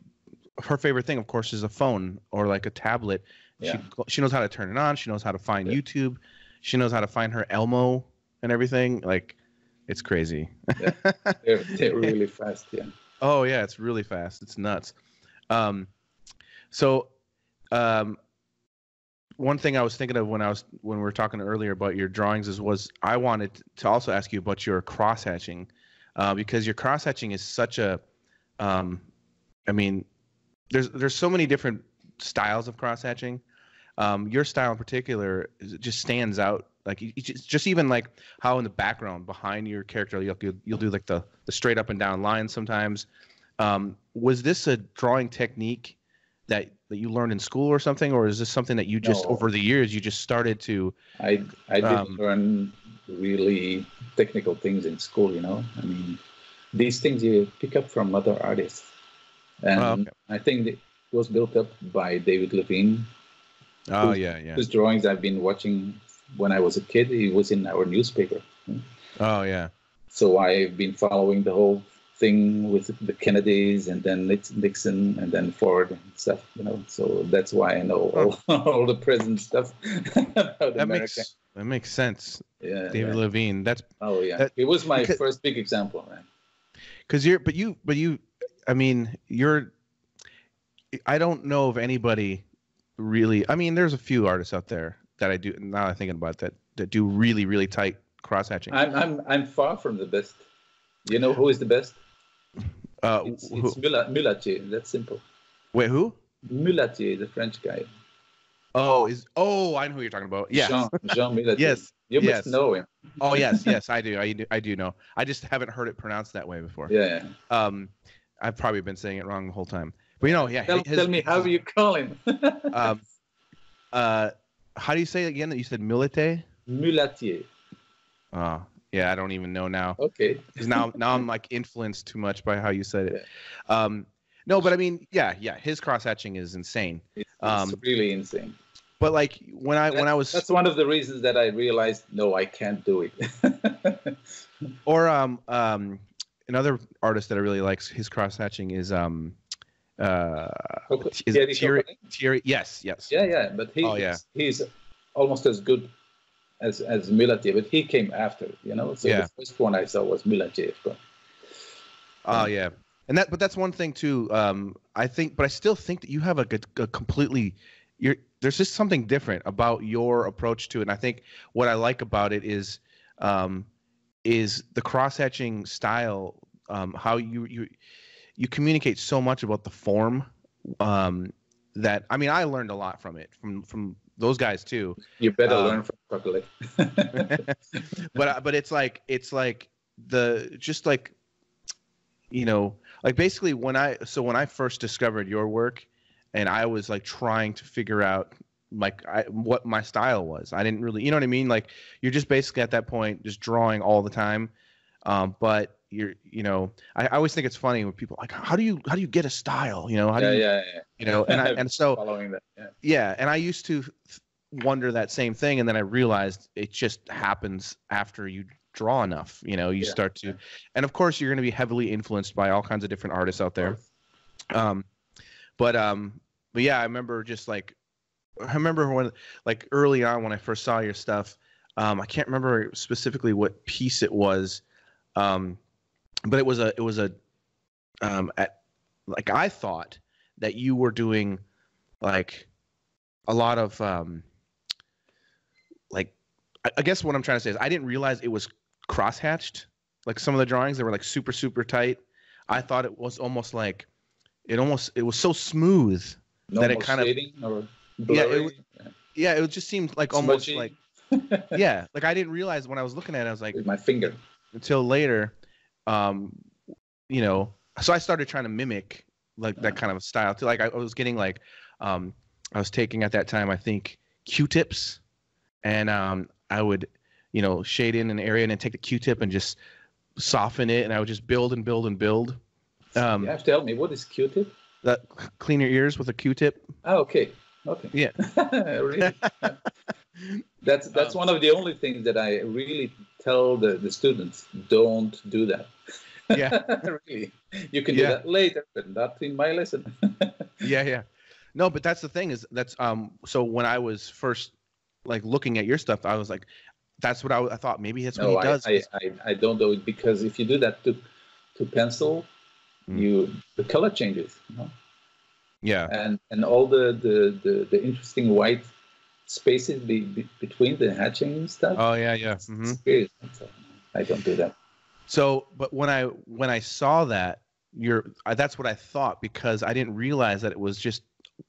her favorite thing of course is a phone or like a tablet. Yeah. She she knows how to turn it on, she knows how to find Yeah. YouTube, she knows how to find her Elmo and everything. Like it's crazy. (laughs) they're, they're really fast. Yeah. Oh yeah, it's really fast. It's nuts. Um, so, um, one thing I was thinking of when I was when we were talking earlier about your drawings is was I wanted to also ask you about your cross hatching, uh, because your cross hatching is such a, um, I mean, there's there's so many different styles of cross hatching. Um, your style in particular just stands out. Like just, just even like how in the background behind your character you'll you'll, you'll do like the the straight up and down lines sometimes. Um, was this a drawing technique that that you learned in school or something, or is this something that you just No. over the years you just started to? I I didn't Um, learn really technical things in school. You know, I mean, these things you pick up from other artists, and Oh, okay. I think it was built up by David Levine, Oh Who's- yeah, yeah. whose drawings I've been watching when I was a kid. He was in our newspaper, Oh yeah. so I've been following the whole thing with the Kennedys and then Nixon and then Ford and stuff. You know, so that's why I know all, (laughs) all the present stuff (laughs) about That America. makes that makes sense. yeah, David yeah. Levine. That's Oh yeah, That- it was my because- first big example, man. because you're but you but you i mean you're i don't know of anybody really i mean there's a few artists out there that I do now. I'm thinking about that that do really really tight cross hatching. I'm I'm I'm far from the best. You know who is the best? Uh, It's, who- it's Mulatier. That's simple. wait, who? Mulatier, the French guy. Oh, is oh I know who you're talking about. Yes. Jean, Jean Mulatier. Yes, You yes. must know him. Oh yes, (laughs) yes, I do. I do. I do know. I just haven't heard it pronounced that way before. Yeah. Um, I've probably been saying it wrong the whole time. But you know, yeah. Tell, his- tell me how you call him. (laughs) Um, uh, how do you say it again? That you said milite? Mulatier. Oh, yeah. I don't even know now. Okay. (laughs) because now now I'm like influenced too much by how you said it. Um, no, but I mean, yeah, yeah, his cross hatching is insane. It's, Um, it's really insane. But like when I when I was That's one of the reasons that I realized no, I can't do it. (laughs) or um um another artist that I really likes his cross hatching is um uh is Thierry Thierry, Thierry yes yes Yeah, yeah, but he, Oh, yeah. he's almost as good as as Mulatier, but he came after, you know. So Yeah. the first one I saw was course. oh yeah and that but that's one thing too um I think but I still think that you have a, good- a completely you're there's just something different about your approach to it and I think what I like about it is um is the cross hatching style um how you you you communicate so much about the form um that I mean I learned a lot from it from from those guys too. You better Um, learn from chocolate. (laughs) but but it's like it's like the just like you know like basically when i so when i first discovered your work and i was like trying to figure out like I, what my style was i didn't really you know what i mean? Like you're just basically at that point just drawing all the time. Um, but you're you know I, I always think it's funny when people like how do you how do you get a style you know how do yeah, you yeah, yeah. you know and I, and so (laughs) Following that, yeah. yeah and i used to wonder that same thing and then i realized it just happens after you draw enough you know you Yeah, start to yeah. and of course you're going to be heavily influenced by all kinds of different artists out there um but um but yeah i remember just like i remember when like early on when i first saw your stuff um i can't remember specifically what piece it was um but it was a it was a um at like i thought that you were doing like a lot of um like I, I guess what i'm trying to say is i didn't realize it was cross-hatched. Like some of the drawings that were like super super tight. I thought it was almost like it almost it was so smooth No That it kind of- Yeah, it was- yeah it just seemed like almost like (laughs) yeah like i didn't realize when i was looking at it i was like with my finger. until later um you know so i started trying to mimic like that kind of style too like i was getting like um i was taking at that time i think q-tips and um i would you know shade in an area and then take the q-tip and just soften it and i would just build and build and build um you have to help me. What is Q-tip? that clean your ears with a q-tip Oh, okay. Okay. Yeah. (laughs) really? (laughs) That's that's Um, one of the only things that I really tell the, the students don't do that. yeah (laughs) really. You can Yeah. do that later, but not in my lesson. (laughs) yeah yeah no but that's the thing is that's um so when i was first like looking at your stuff i was like that's what i, I thought maybe that's what he I, does I, I, I don't do it because if you do that to to pencil, Mm. you the color changes. You know? yeah and and all the the, the, the interesting white spaces be, be, between the hatching and stuff. oh yeah yeah hmm weird. So I don't do that. So, but when I when I saw that, you're that's what I thought because I didn't realize that it was just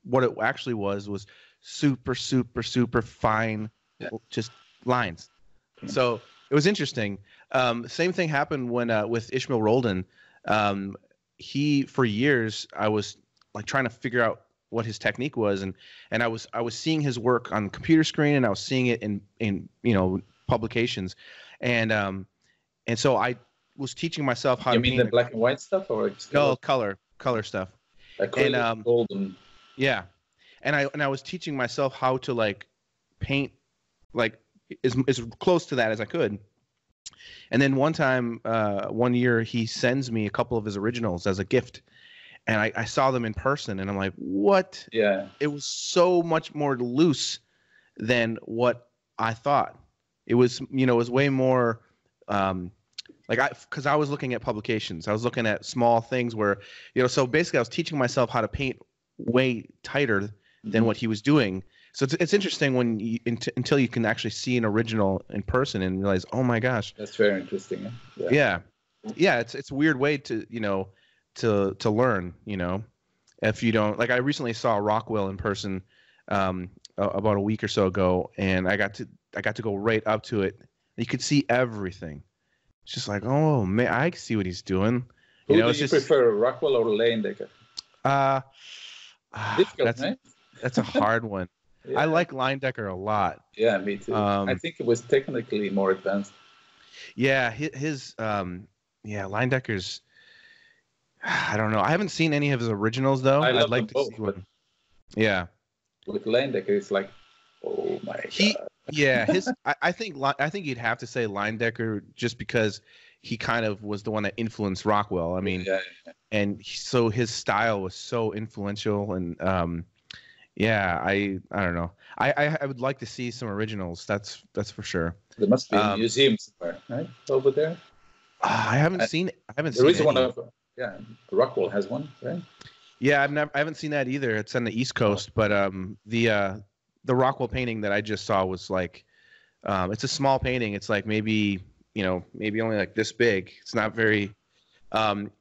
what it actually was was super super super fine, Yeah. just lines. So it was interesting. Um, same thing happened when uh, with Ismael Roldan. Um, he for years I was like trying to figure out what his technique was and and I was I was seeing his work on the computer screen and I was seeing it in in you know publications. And um and so I was teaching myself how you to mean the black and white stuff or oh, color? color stuff. Acrylic, and, um, golden? yeah. And I and I was teaching myself how to like paint like as as close to that as I could. And then one time uh one year he sends me a couple of his originals as a gift and I, I saw them in person and I'm like what Yeah, it was so much more loose than what I thought. It was, you know, it was way more um, like I, because I was looking at publications, I was looking at small things where, you know, so basically I was teaching myself how to paint way tighter than what he was doing, So it's, it's interesting when you until you can actually see an original in person and realize, oh my gosh, That's very interesting. Yeah. yeah, yeah. It's it's a weird way to you know to to learn. You know, if you don't like, I recently saw Rockwell in person um, about a week or so ago, and I got to I got to go right up to it. You could see everything. It's just like, oh man, I see what he's doing. Who You know, do you just prefer, Rockwell or Leyendecker? uh, ah, Difficult, that's right? that's a hard one. (laughs) Yeah. I like Leyendecker a lot. Yeah, me too. Um, I think it was technically more advanced. Yeah, his, his um, yeah, Leyendecker's. (sighs) I don't know. I haven't seen any of his originals though. I I'd like to both, see one. Yeah, With Leyendecker, it's like, oh my He- god. (laughs) yeah. His, I, I think, I think you'd have to say Leyendecker just because he kind of was the one that influenced Rockwell. I mean, yeah, and he- so his style was so influential, and um, yeah, I, I don't know. I, I, I would like to see some originals. That's that's for sure. there must be a um, museum somewhere, right? Over there. I haven't I- seen. I haven't There seen. is one of, yeah, Rockwell has one, right? Yeah, I've never I haven't seen that either. It's on the East Coast, but um the uh the Rockwell painting that I just saw was like um it's a small painting. It's like maybe, you know, maybe only like this big. It's not very um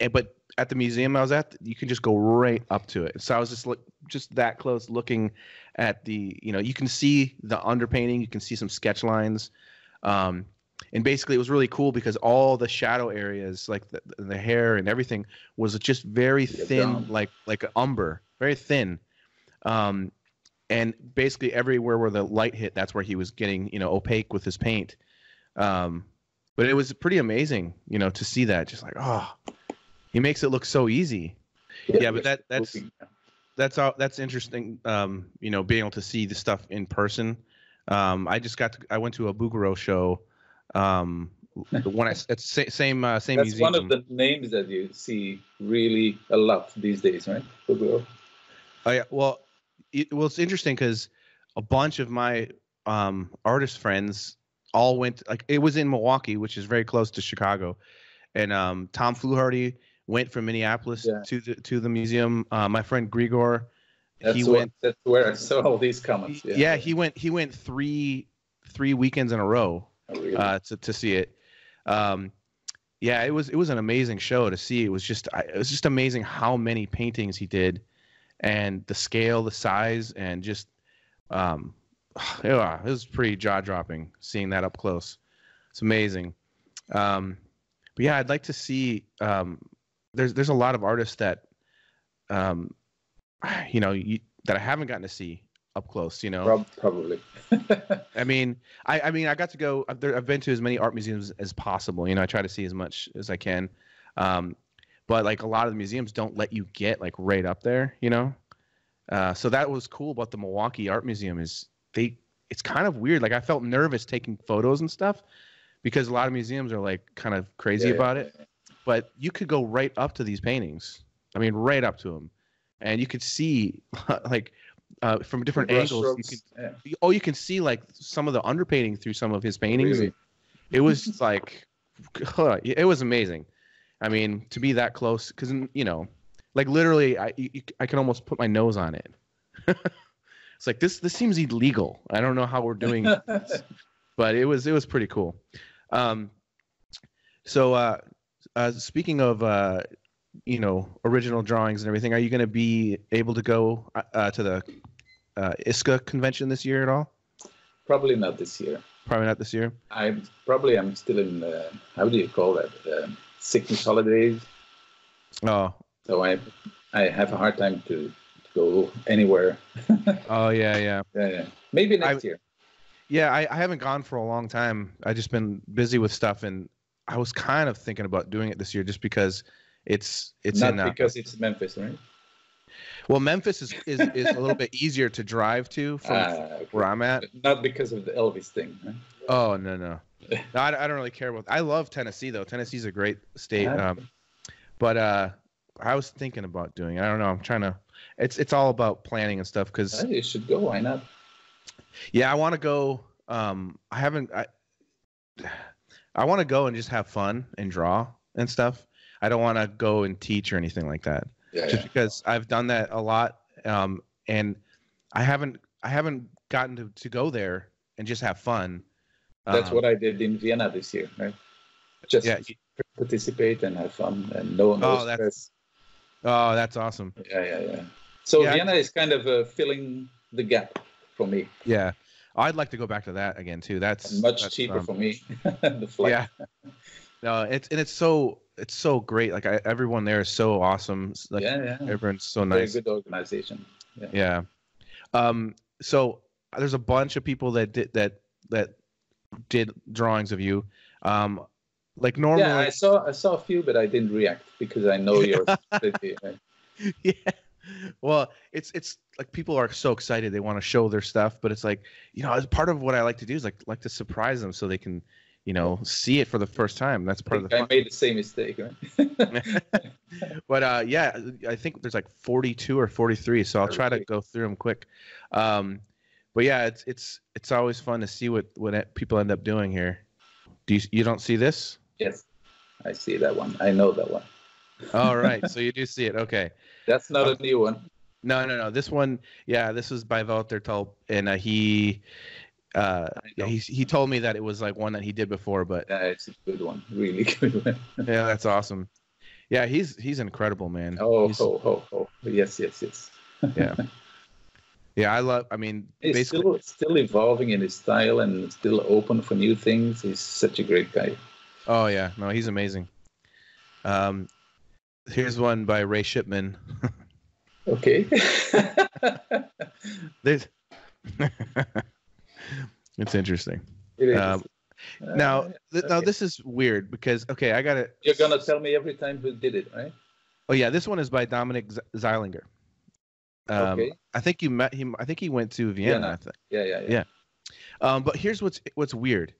and but at the museum I was at, you can just go right up to it. So I was just look just that close looking at the, you know, you can see the underpainting, you can see some sketch lines. Um and basically it was really cool because all the shadow areas like the, the hair and everything was just very thin like like umber very thin. Um and basically everywhere where the light hit that's where he was getting you know opaque with his paint. Um but it was pretty amazing you know to see that. Just like oh he makes it look so easy. Yeah, but that- that's- that's all that's interesting um you know being able to see the stuff in person. Um i just got to i went to a Bouguereau show um (laughs) the one I, it's same uh, same That's museum one of the names that you see really a lot these days, right? Oh yeah. Well, it, well, it's interesting because a bunch of my um, artist friends all went. Like it was in Milwaukee, which is very close to Chicago, and um, Tom Fluharty went from Minneapolis Yeah. to the to the museum. Uh, my friend Grigor, That's, he what, went. that's where I saw all these comments. Yeah. Yeah, he went. He went three three weekends in a row Oh, uh, to to see it. Um, yeah, it was it was an amazing show to see. It was just it was just amazing how many paintings he did, and the scale, the size, and just um, (sighs) it was pretty jaw dropping seeing that up close. It's amazing. Um, but yeah, I'd like to see. Um, there's there's a lot of artists that, um, (sighs) you know, you, that I haven't gotten to see up close. You know, probably. (laughs) I mean, I, I mean, I got to go. I've, there, I've been to as many art museums as possible. You know, I try to see as much as I can. Um, but like a lot of the museums don't let you get like right up there. You know, uh, so that was cool about the Milwaukee Art Museum is they. It's kind of weird. Like I felt nervous taking photos and stuff because a lot of museums are like kind of crazy Yeah, about yeah, it. But you could go right up to these paintings. I mean, right up to them, and you could see (laughs) like uh, from different Brush angles. You could yeah. oh you can see like some of the underpainting through some of his paintings Really? it was (laughs) like it was amazing i mean to be that close because you know like literally i you, i can almost put my nose on it (laughs) it's like this this seems illegal i don't know how we're doing (laughs) this, but it was it was pretty cool um so uh uh speaking of uh you know original drawings and everything are you going to be able to go uh, uh, to the uh, ISCA convention this year at all? Probably not this year. Probably not this year. I'm probably I'm still in uh, how do you call that um sickness holidays. Oh, So I I have a hard time to, to go anywhere. (laughs) oh yeah, yeah, Yeah, yeah. Maybe next year. yeah. I, I haven't gone for a long time. I just been busy with stuff, and I was kind of thinking about doing it this year, just because it's it's Not in. Uh, because it's Memphis, right? well, Memphis is, is is a little bit easier to drive to from Ah, okay. where I'm at. Not because of the Elvis thing. Right? Oh no no, (laughs) no I, I don't really care about. I love Tennessee though. Tennessee's a great state. Ah, Um, but uh, I was thinking about doing. it. I don't know. I'm trying to. It's it's all about planning and stuff because you should go. Why not? Yeah, I want to go. Um, I haven't. I I want to go and just have fun and draw and stuff. I don't want to go and teach or anything like that. Yeah, Just yeah. because I've done that a lot, um, and I haven't I haven't gotten to, to go there and just have fun. That's Um, what I did in Vienna this year, right? Just Yeah. participate and have fun and no, no Oh, that's- Oh, that's awesome. Yeah, yeah, yeah. So Yeah, I- Vienna is kind of uh, filling the gap for me. Yeah, I'd like to go back to that again too. That's And much that's, cheaper um, for me. (laughs) the flight. Yeah. No, it's and it's so it's so great. Like I, everyone there is so awesome. Like yeah, yeah. everyone's so Very nice. good organization. Yeah. Um. So there's a bunch of people that did that that did drawings of you. Um. Like normally. Yeah, I saw I saw a few, but I didn't react because I know you're. (laughs) Right? yeah. Well, it's it's like people are so excited they want to show their stuff, but it's like you know, as part of what I like to do is like like to surprise them so they can, you know, see it for the first time. That's part of the I fun. made the same mistake. Right? (laughs) (laughs) but uh, yeah, I think there's like 42 or 43, so I'll try to go through them quick. Um, but yeah, it's it's it's always fun to see what what it- people end up doing here. Do you you don't see this? yes, I see that one. I know that one. All (laughs) right, so you do see it. Okay. That's not a new one. No, no, no. This one, yeah, this is by Walter Tulp, and uh, he, uh, yeah, he he told me that it was like one that he did before, but Yeah, it's a good one. Really good one. (laughs) yeah, that's awesome. Yeah, he's he's incredible, man. Oh, He's- oh, oh, oh. Yes, yes, yes. (laughs) yeah, yeah. I love. I mean, He's basically, still still evolving in his style and still open for new things. He's such a great guy. oh yeah, no, he's amazing. Um, here's one by Ray Shipman. Okay. (laughs) There's, (laughs) it's interesting. It is. Um, Uh, Now, th- now this is weird because okay, I got to You're gonna tell me every time who did it, right? Oh yeah, this one is by Dominic Z- Zeilinger. Um, Okay. I think you met him. I think he went to Vienna. Vienna. I think. Yeah, yeah, yeah. Yeah. Um, but here's what's what's weird,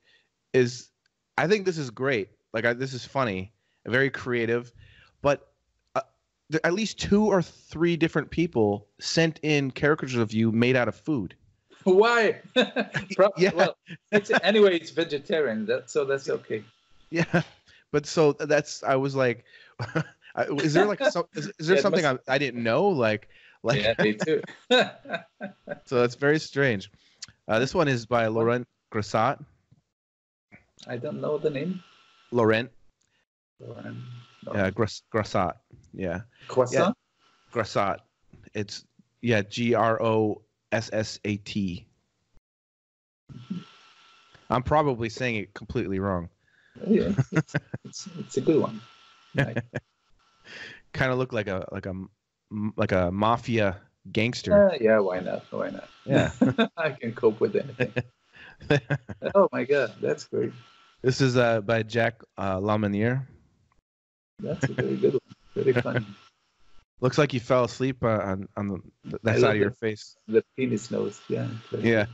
is I think this is great. Like I, this is funny, very creative, but uh, at least two or three different people sent in caricatures of you made out of food. Why? (laughs) Yeah. Well, it's, anyway, it's vegetarian, that, so that's okay. Yeah, (laughs) but so that's I was like, (laughs) is there like so, is, is there Yeah, something must- I, I didn't know like like yeah, me too. so that's very strange. Uh, this one is by Laurent Grossat. I don't know the name. Laurent Um, no. uh, Gras- Grossat. Yeah, Croissant. Grossat. It's yeah, G R O S S A T. I'm probably saying it completely wrong. Yeah, it's, it's, it's a good one. Like, Kind of look like a like a like a mafia gangster. uh, yeah, why not? Why not? Yeah. (laughs) I can cope with anything. (laughs) oh my god, that's great. this is uh, by Jack uh, Lamanier. That's a very good one. Very fun. (laughs) Looks like you fell asleep uh, on on the that side of your face. The penis nose. Yeah. Yeah.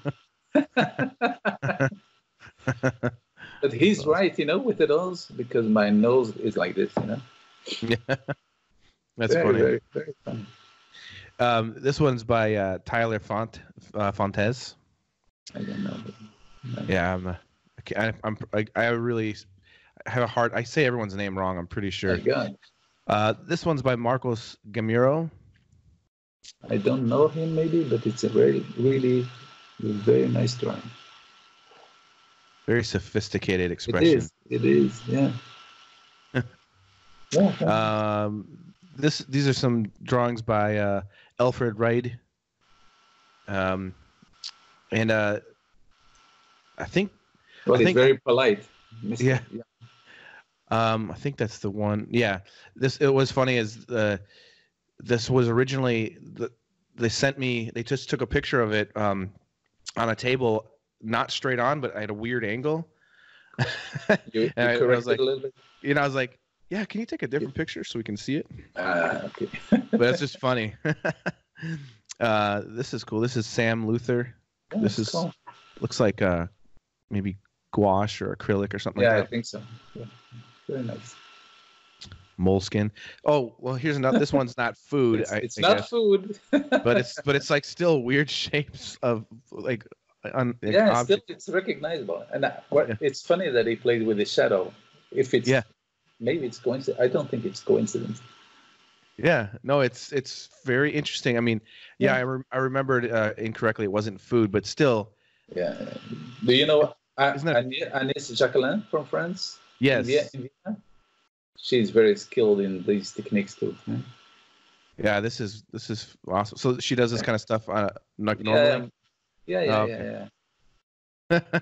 (laughs) (laughs) But he's right, you know, with it all, because my nose is like this, you know. yeah. (laughs) That's very, funny. Very, very funny. Um, this one's by uh, Tyler Font uh, Fontes. I don't know. But, Yeah, I'm. I, I'm. I, I really have a hard. I say everyone's name wrong. I'm pretty sure. Uh, this one's by Marcos Gamiro. I don't know him maybe, but it's a very, really, very nice drawing. Very sophisticated expression. is. It is. (laughs) Yeah. yeah. Um, this these are some drawings by uh, Alfred Reid. Um, and uh, I think well, I he's think- very polite. Mr. Yeah. Um, I think that's the one. Yeah, this it was funny as uh, this was originally the, they sent me. They just took a picture of it um, on a table, not straight on, but at a weird angle. (laughs) You, you And I- I was like- a little bit. you know, I was like, "Yeah, can you take a different picture so we can see it?" Ah, okay. (laughs) But that's just funny. (laughs) uh, this is cool. This is Sam Luther. Yeah, This is- cool. Looks like uh, maybe gouache or acrylic or something yeah, like I think so. Yeah. Very nice. Moleskin. Oh well, here's another. This one's not (laughs) food. It's, I, it's I not guess. food. but it's (laughs) but it's like still weird shapes of like on yeah, it's, still, it's recognizable. And what, Yeah. it's funny that he played with the shadow. If it's Yeah. maybe it's coincidence. I don't think it's coincidence. Yeah, no, it's it's very interesting. I mean, yeah, Yeah. I re- I remembered uh, incorrectly. It wasn't food, but still, Yeah. Do you know uh, Isn't that- Agnès Agnès Jacquelin from France? Yes, Vienna? She's very skilled in these techniques too. huh? yeah. This is this is awesome. So she does this kind of stuff uh, like Yeah, normally. Yeah, yeah, Oh, yeah, okay. yeah. (laughs)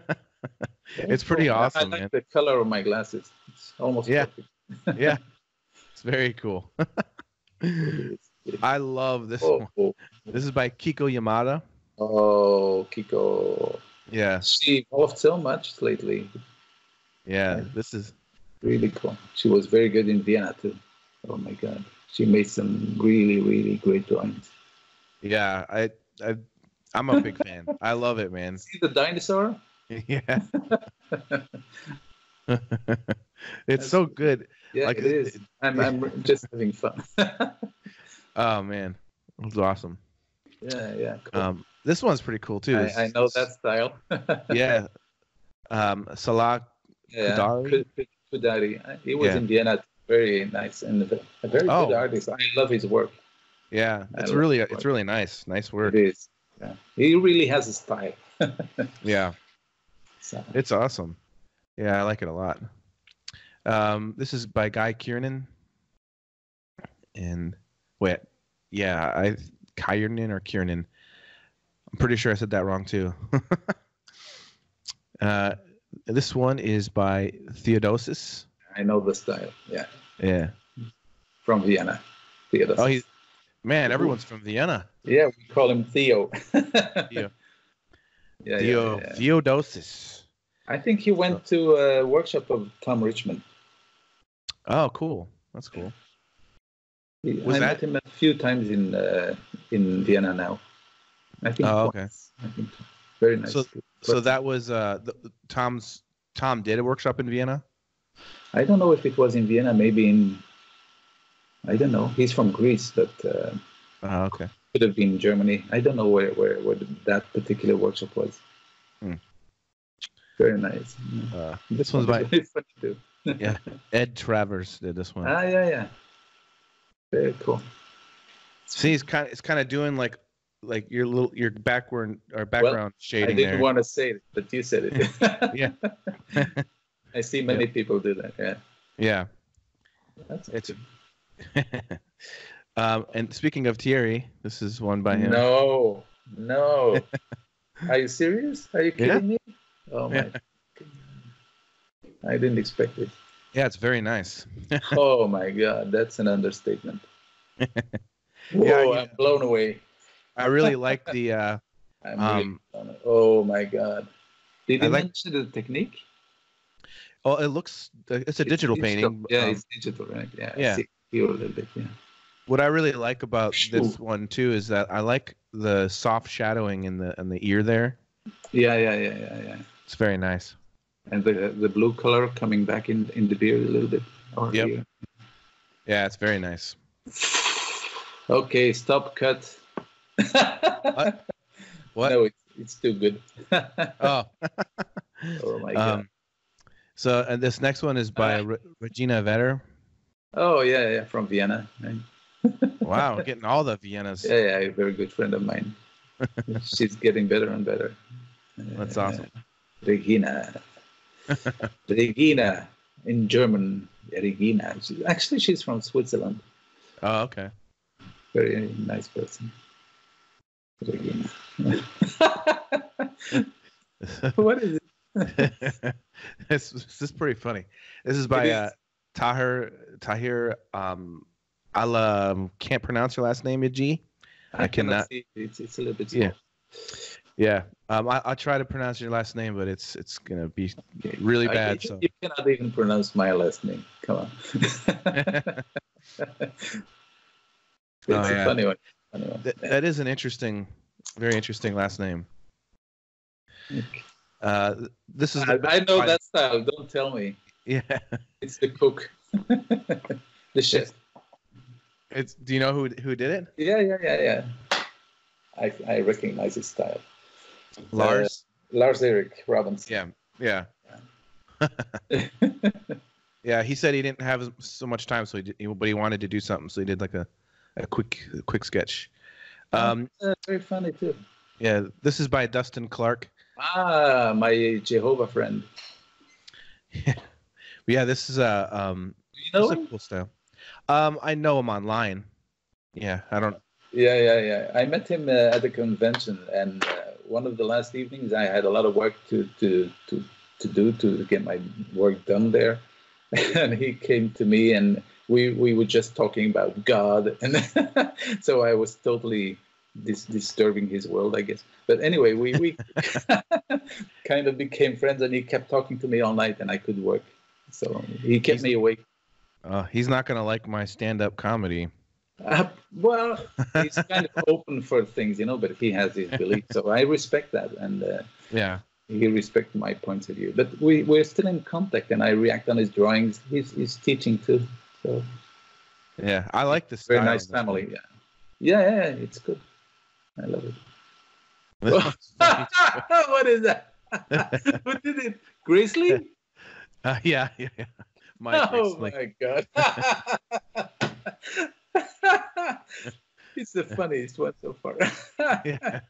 It's pretty. Awesome, I like man. the color of my glasses. It's almost Yeah. perfect. (laughs) yeah, (laughs) it's very cool. I love this Oh, one. oh, This is by Kiko Yamada. oh, Kiko. Yeah, She evolved so much lately. Yeah. This is Really cool. She was very good in Vienna too. Oh my God. She made some really, really great drawings. yeah. I I I'm a big fan. (laughs) I love it, man. See the dinosaur? (laughs) Yeah. (laughs) it's so good. Yeah, Like, it is. it- I'm, I'm just having fun. Oh man, it was awesome. yeah, yeah. Cool. Um, this one's pretty cool too. I, I know that style. Yeah. Um, Salah. Yeah. Kudari? Kud- Kud- Kudari. He was Yeah. in Vienna. Very nice and a a very Oh. good artist. I love his work. Yeah, it's really it's really nice. Nice work. It is. Yeah. He really has a style. (laughs) Yeah, So, it's awesome. Yeah, I like it a lot. Um, this is by Guy Kiernan. And wait, yeah, I Kiernan or Kiernan. I'm pretty sure I said that wrong too. (laughs) uh, this one is by Theodosis. I know the style. Yeah. Yeah. From Vienna. Theodosius. Oh, he's man. Everyone's from Vienna. Yeah, we call him Theo. (laughs) Theo. Yeah, Theo yeah, yeah. Theodosis. I think he went to a workshop of Tom Richmond. Oh, cool. That's cool. He- Was I that- met him a few times in uh, in Vienna now. I think. Oh, okay. I think. Very nice. So- So that was uh the, Tom's Tom did a workshop in Vienna. I don't know if it was in Vienna, maybe in. I don't know. He's from Greece, but uh, Oh, okay. could have been Germany. I don't know where where, where that particular workshop was. Hmm. Very nice. Uh, This one's by (laughs) too. yeah Ed Travers did this one. Ah, yeah, yeah. Very cool. See, he's kind of it's kind of doing like like your little your backward or background I shading I didn't there. want to say it, but you said it. (laughs) Yeah. (laughs) I see many people do that. Yeah. yeah. That's It's (laughs) um, and speaking of Thierry, this is one by him. No, no. Are you serious? Are you Yeah. kidding me? Oh my. Yeah. I didn't expect it. Yeah, it's very nice. Oh my God, that's an understatement. Whoa, Yeah, you- I'm blown away. I really like (laughs) the uh um. Oh my God. Did I you like- mention the technique? oh it looks it's a digital painting. Yeah, um, it's digital, right? Yeah. Yeah. see here a little bit. Yeah. what I really like about this one too is that I like the soft shadowing in the in the ear there. Yeah, yeah, yeah, yeah, yeah. It's very nice. And the the blue color coming back in in the beard a little bit. Or Yep. here. Yeah, it's very nice. Okay, stop cut. What? No, it's, it's too good. (laughs) Oh. oh my god. um, so and this next one is by Uh, Re- Regina Vetter. oh yeah, yeah, from Vienna. right? (laughs) Wow, getting all the Viennas. Yeah, yeah, a very good friend of mine. (laughs) She's getting better and better. That's Uh, awesome. Regina. Regina in German. Regina. She- Actually, she's from Switzerland. Oh, okay. Very nice person. (laughs) What is it? (laughs) this, this is pretty funny. This is by It uh, is. Tahir Tahir um Ala um, can't pronounce your last name, G. I (laughs) cannot- see. It's, it's a little bit Yeah. small. Yeah. Um I I'll try to pronounce your last name, but it's it's gonna be really I- bad. you, So you cannot even pronounce my last name. Come on. it's Oh, a yeah. funny one. Funny one. that, that is an interesting, very interesting last name. Uh, this is I, the, I know by- that style. Don't tell me. Yeah. (laughs) It's the cook, (laughs) the chef. It's. Do you know who who did it? Yeah, yeah, yeah, yeah. I I recognize his style. Lars. Lars Eric Robinson. yeah. Yeah. (laughs) Yeah. He said he didn't have so much time, so he, did, he but he wanted to do something, so he did like a a quick quick sketch. Um, Uh, very funny too. yeah, this is by Dustin Clark. Ah, my Jehovah friend. (laughs) Yeah, this is a um, you know this is a cool style. Um, I know him online. Yeah, I don't. Yeah, yeah, yeah. I met him uh, at the convention, and uh, one of the last evenings, I had a lot of work to to to to do to get my work done there, (laughs) and he came to me, and we we were just talking about God, and (laughs) so I was totally dis- disturbing his world, I guess. But anyway, we we (laughs) kind of became friends, and he kept talking to me all night, and I could work. So he kept He's- me awake. Uh, he's not gonna like my stand-up comedy. Uh, well, he's kind of (laughs) open for things, you know, but he has his beliefs, so I respect that, and uh, Yeah. he respects my points of view. But we we're still in contact, and I react on his drawings. He's he's teaching too, so Yeah, I like this. very nice family. Yeah. yeah, yeah, yeah, it's good. I love it. (laughs) (laughs) what is that? (laughs) Who did it? Grizzly? Uh, yeah, yeah, yeah. Mike oh Risley. my god! it's the funniest one so far. Yeah.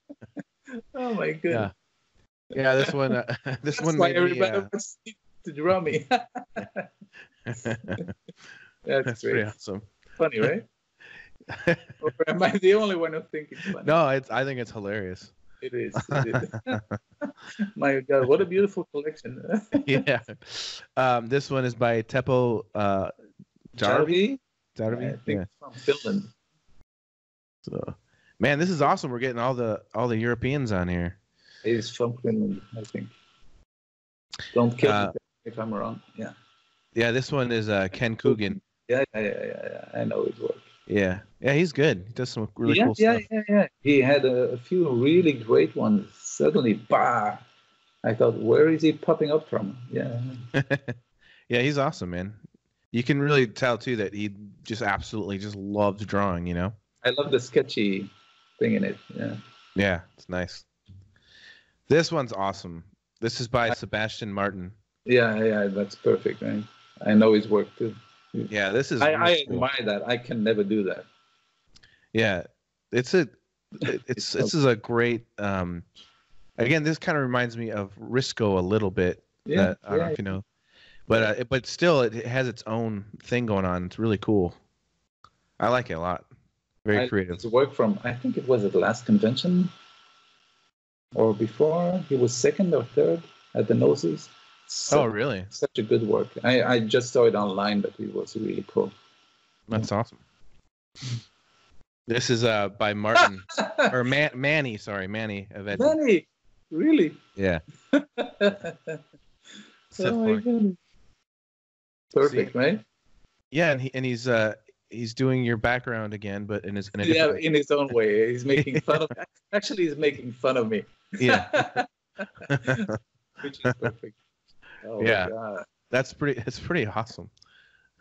oh my god! Yeah. Yeah, this one. Uh, this That's one why me. everybody Uh, wants to draw me. That's That's, pretty awesome. Funny, (laughs) right? or am I the only one who thinks it's funny? no, it's. I think it's hilarious. It is. (laughs) It is. (laughs) my God, what a beautiful collection. yeah. Um, this one is by Teppo uh, Jarvi. Jarvi? I think Yeah. from Finland. So, man, this is awesome. We're getting all the all the Europeans on here. He's from Finland, I think. Don't kill Uh, me if I'm wrong. Yeah. Yeah, this one is uh, Ken Coogan. Yeah, yeah, yeah, yeah. I know his work. Yeah, yeah, he's good. He does some really yeah, cool yeah, stuff. yeah, yeah. yeah. He had a, a few really great ones. Suddenly, bah! I thought, where is he popping up from? Yeah. (laughs) yeah, he's awesome, man. You can really tell too that he just absolutely just loves drawing. You know. I love the sketchy thing in it. Yeah. Yeah, it's nice. This one's awesome. This is by Sebastian Martin. Yeah, yeah, that's perfect, right? I know his work too. Yeah, this is. I, I admire that. I can never do that. Yeah, it's a, it- it's (laughs) this is a great. um Again, this kind of reminds me of Risko a little bit. Yeah, that- I don't know yeah. if you know, but uh, but still, it has its own thing going on. It's really cool. I like it a lot. Very I- creative. His work from I think it was at the last convention or before. He was second or third at the noses. Oh, really? Such a good work. I, I just saw it online, but it was really cool. That's awesome. This is uh by Martin (laughs) or Man- Manny. Sorry, Manny. Avedi. Manny, really? Yeah. (laughs) oh So my funny. god. Perfect, right? Yeah, and he and he's uh he's doing your background again, but in his in a Yeah, different in his own way. He's making (laughs) fun of. Actually, he's making fun of me. yeah. which is perfect. Oh Yeah. God. That's pretty. That's pretty awesome.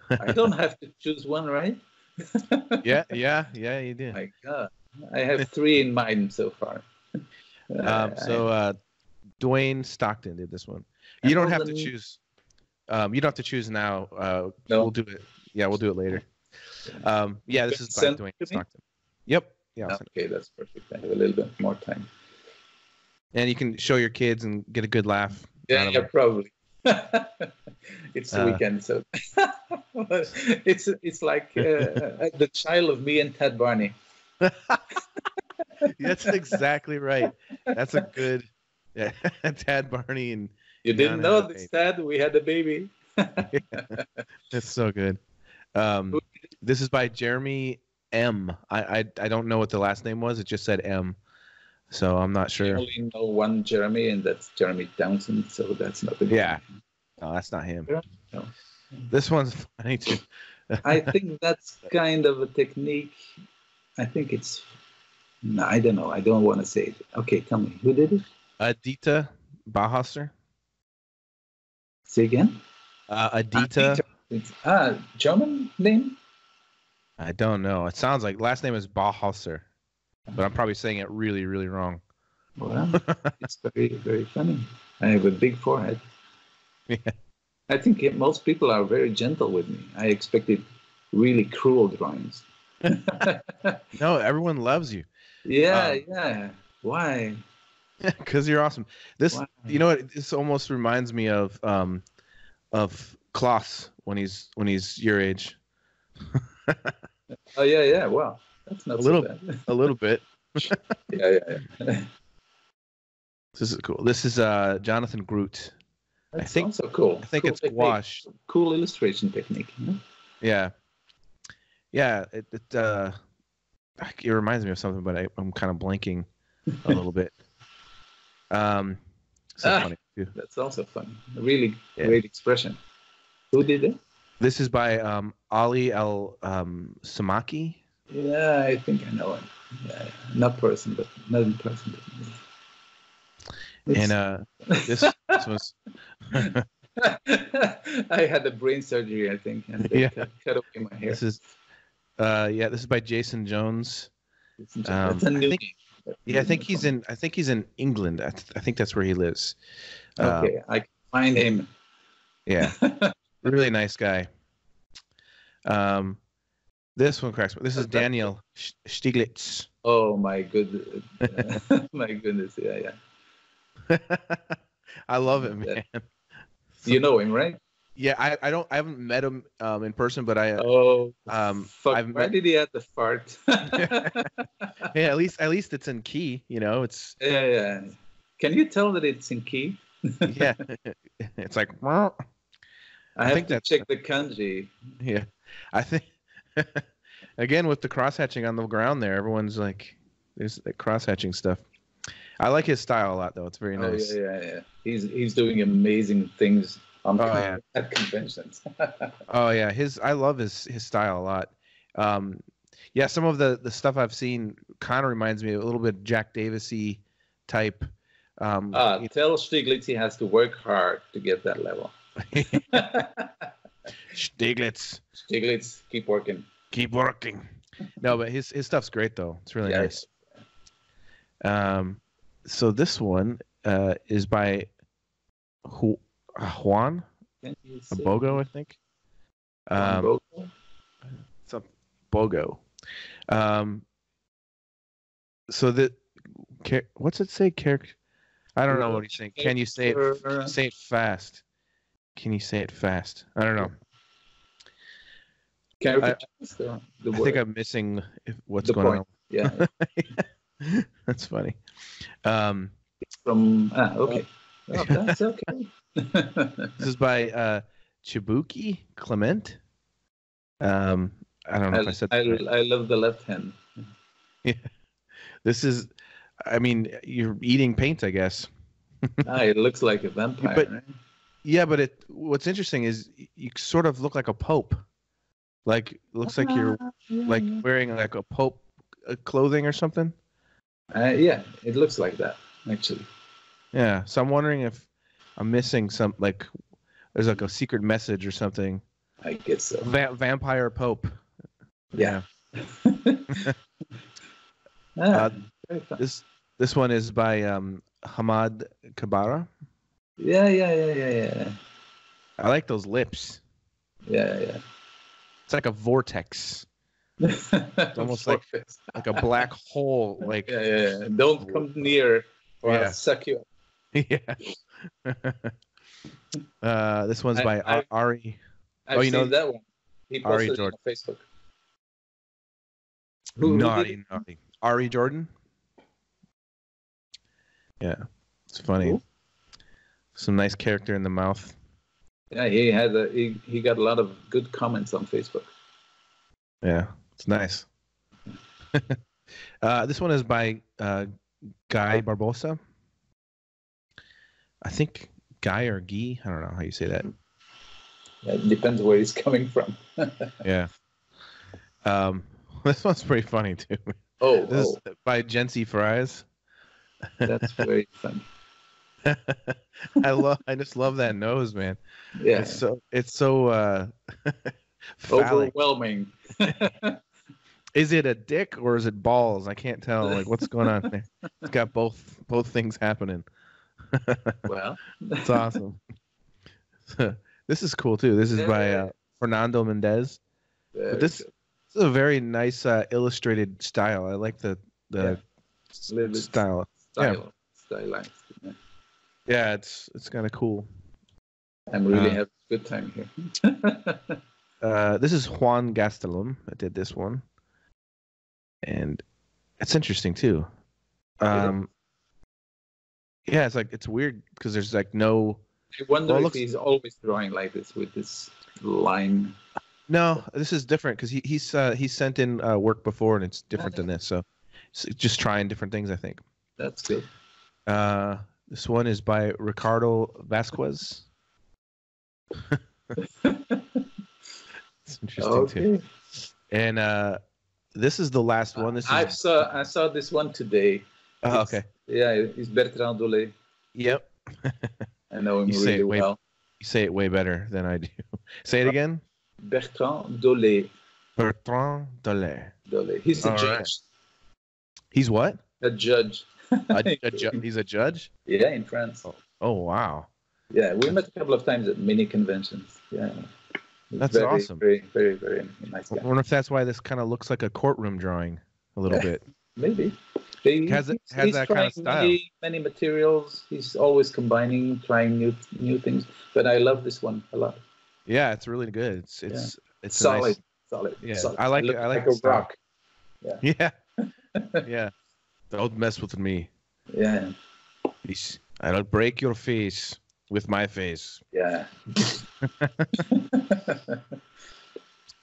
I don't have to choose one, right? (laughs) Yeah, yeah, yeah. You did. My God, I have three in mind so far. (laughs) Um, so (laughs) uh, Dwayne Stockton did this one. You don't have to choose. Um, you don't have to choose now. Uh, No? We'll do it. Yeah, we'll do it later. Um, yeah, this is by send Dwayne it to me? Stockton. Yep. Yeah, I'll okay, that's perfect. I have a little bit more time. and you can show your kids and get a good laugh. Yeah, yeah, probably. (laughs) it's the Uh, weekend, so (laughs) it's it's like uh, the child of me and Ted Barney. (laughs) That's exactly right. That's a good. Yeah, Tad Barney and You didn't No, know this, Ted? We had a baby. That's so good. Um, this is by Jeremy M. I, I I don't know what the last name was. It just said M, so I'm not sure. I only know one Jeremy, and that's Jeremy Townsend. So that's not the Yeah. No, that's not him. No. This one's funny too. (laughs) I think that's kind of a technique. I think it's. No, I don't know. I don't want to say it. Okay, tell me. Who did it? Adita Bahasser. Say again. Uh, Adita. It's, ah, German name? I don't know. It sounds like last name is Bahasser, but I'm probably saying it really, really wrong. Well, (laughs) it's very, very funny. I have a big forehead. Yeah. I think it- most people are very gentle with me. I expected really cruel drawings. (laughs) no, everyone loves you yeah, Um, yeah. Why? (laughs) because you're awesome. This, you know, what? This almost reminds me of um, of Klaus when he's when he's your age, Oh yeah, yeah. Wow, that's not A so little- bad. a little bit. (laughs) yeah, yeah, yeah. This is cool. This is uh, Jonathan Groot. That's think- also cool. I think Cool it's technique. gouache. Cool illustration technique. you know? Yeah, yeah. It, it uh, it reminds me of something, but I, I'm kind of blanking a (laughs) little bit. Um, so Ah. funny. too. That's also fun. Really Yeah. great expression. Who did it? This is by um, Ali El um, Samaki. Yeah, I think I know him. Yeah, yeah. not person, but not in person. But It's- And uh, this, this (laughs) was (laughs) I had a brain surgery, I think, and they Yeah. cut, cut away my hair. this is uh, yeah. This is by Jason Jones. It's inter- um, that's a I new think- Yeah, I think he's in. I think he's in England. I, th- I think that's where he lives. Uh, Okay, I can find him. Yeah, (laughs) really nice guy. Um, this one cracks me. This is Daniel Stieglitz. Oh my good, uh, (laughs) my goodness, yeah, yeah. (laughs) I love it, man. You know him, right? Yeah, I, I don't I haven't met him um, in person, but I Oh, um fuck! I've why met- did he have the fart? (laughs) yeah at least at least it's in key. You know, it's yeah, yeah. Can you tell that it's in key? yeah, it's like "Meow." I have think to that's- check the kanji. yeah. I think (laughs) again with the cross hatching on the ground there, everyone's like there's the cross hatching stuff. I like his style a lot though. It's very Oh nice. yeah, yeah, yeah. He's he's doing amazing things on Oh, yeah. at conventions. (laughs) Oh yeah, his I love his his style a lot. Um, yeah, some of the the stuff I've seen kind of reminds me a little bit Jack Davisy type. Um, you tell Stiglitz he has to work hard to get that level. (laughs) Stiglitz, Stiglitz, keep working. keep working. No, but his his stuff's great though. It's really Yeah, nice. Um, so this one uh, is by Ju- uh, Juan Bogo, I think. Um, Bogo? some Bogo. Um, so ca- what's it say? Character. I don't know what he's saying. Can you say it? Say it fast. Can you say it fast? I don't know. Caricatures, the, the I think. I'm missing what's The going point. Yeah, on. (laughs) That's funny. Um, from ah, okay. (laughs) Oh, that's okay. (laughs) this is by uh, Chibuki Clement. Um, I don't know if I I, said I, right. I love the left hand. Yeah, this is, I mean, you're eating paint, I guess. Ah, it looks like a vampire. But- right? Yeah, but it. What's interesting is you sort of look like a pope. Like looks like you're Ah, like wearing like a pope uh, clothing or something. Uh, yeah, it looks like that actually. Yeah. So I'm wondering if I'm missing some like there's like a secret message or something. I guess so. Va- vampire pope. Yeah. (laughs) (laughs) Uh, Ah, very. This this one is by um, Hamad Kabara. Yeah, yeah, yeah, yeah, yeah, I like those lips. yeah, yeah. It's like a vortex, It's almost like- like a black hole. Like yeah, yeah, yeah. Don't come near, or Yeah. I'll suck you. up. (laughs) yeah. (laughs) uh, this one's I- by I- Ari. I've Oh, you know- that one. He Ari posted it Jordan. on Facebook. Who, who naughty, it? naughty. Ari Jordan. Yeah, it's funny. Who? Some nice character in the mouth. Yeah, he had a, he, he got a lot of good comments on Facebook. Yeah, it's nice. (laughs) uh, this one is by uh, Guy Barbosa. I think Guy or Guy. I don't know how you say that. Yeah, it depends where he's coming from. (laughs) Yeah. Um, (laughs) this one's pretty funny too. oh, This oh, is by Jency Fries. that's very funny. (laughs) I love. I just love that nose, man. Yeah, It's so. It's so. uh (laughs) overwhelming. (laughs) Is it a dick or is it balls? I can't tell. Like what's going on there? It's got both both things happening. well, It's awesome. this is cool too. This is by uh, Fernando Mendez. Very But this good. It's a very nice uh, illustrated style. I like the the A little bit style. style, stylized. Yeah. Yeah, it's it's kind of cool. I'm really Uh, having a good time here. (laughs) Uh, this is Juan Gastelum that did this one, and it's interesting too. Um, yeah, it's like it's weird because there's like no I wonder Well, if looks- he's always drawing like this with this line. no. This is different because he he's uh, he's sent in uh, work before and it's different than this. So, so just trying different things. I think. That's good. Uh, this one is by Ricardo Vasquez. it's interesting too. And uh, this is the last one. This I saw I saw this one today. oh, it's- okay. Yeah, it's Bertrand Dolé. Yep. (laughs) I know him You say really it way- well. You say it way better than I do. (laughs) say it again. Bertrand Dolé. Bertrand Dolé. Dolé. He's a All right. judge. He's what? A judge. A, (laughs) a ju- he's a judge. yeah, in France. Oh, oh wow, Yeah, we met a couple of times at mini conventions. Yeah. That's very, awesome. Very, very, very nice I guy. wonder if that's why this kind of looks like a courtroom drawing a little (laughs) bit. Maybe. He, Has it- has he's that kind of style. Many, many materials. He's always combining, trying new new things. But I love this one a lot. Yeah, it's really good. It's it's it's solid, nice- solid. Yeah, solid. I like it- I like a the style. rock. Yeah, (laughs) yeah. Don't mess with me. Yeah, Please. I don't break your face with my face. yeah. (laughs)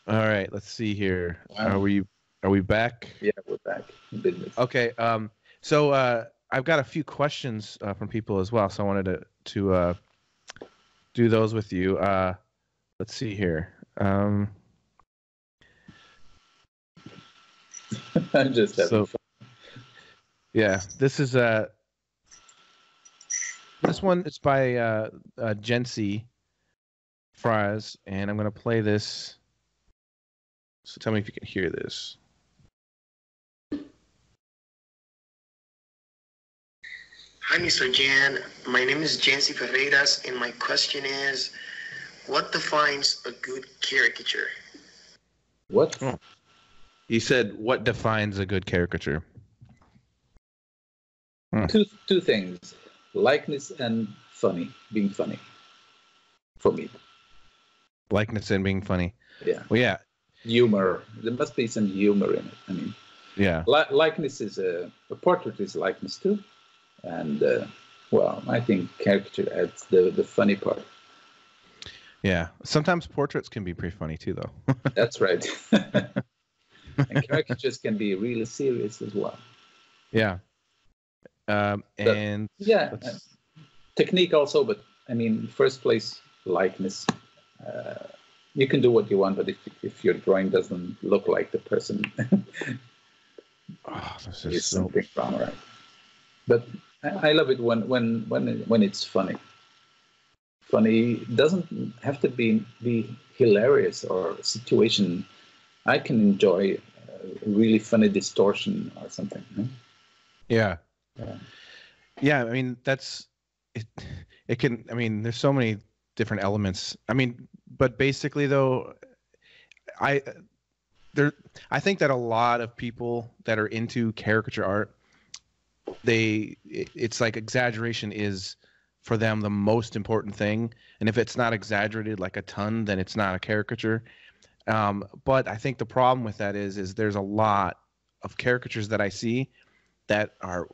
All right, let's see here. Wow. Are we are we back? yeah, we're back business. Okay. Um. So uh, I've got a few questions uh, from people as well. So I wanted to to uh, do those with you. Uh, let's see here. Um. (laughs) I'm just having So- fun. Yeah. This is uh. This one is by uh, uh Jency Fries, and I'm gonna play this. So tell me if you can hear this. Hi, Mr. Jan. My name is Jancy Ferreiras, and my question is what defines a good caricature? What? Oh. He said, "What defines a good caricature?" Two two things: likeness and funny, being funny. For me, Likeness and being funny. yeah. Well, yeah, Humor. There must be some humor in it. I mean, yeah. li- likeness is a, a portrait is likeness too, and uh, well, I think caricature adds the the funny part. Yeah. Sometimes portraits can be pretty funny too, though. (laughs) That's right. (laughs) and caricatures can be really serious as well. yeah. Um, But- and Yeah, let's- uh, technique also, but I mean, first place likeness. Uh, you can do what you want, but if if your drawing doesn't look like the person, oh, (laughs) this is so. something wrong, right? But I, I love it when when when when it's funny. Funny doesn't have to be be hilarious or situation. I can enjoy uh, really funny distortion or something. huh? Yeah. Yeah. Yeah. I mean, that's it. It can. I mean, there's so many different elements. I mean, but basically, though, I there. I think that a lot of people that are into caricature art, they it, it's like exaggeration is for them the most important thing, and if it's not exaggerated like a ton, then it's not a caricature. Um, but I think the problem with that is, is there's a lot of caricatures that I see that are,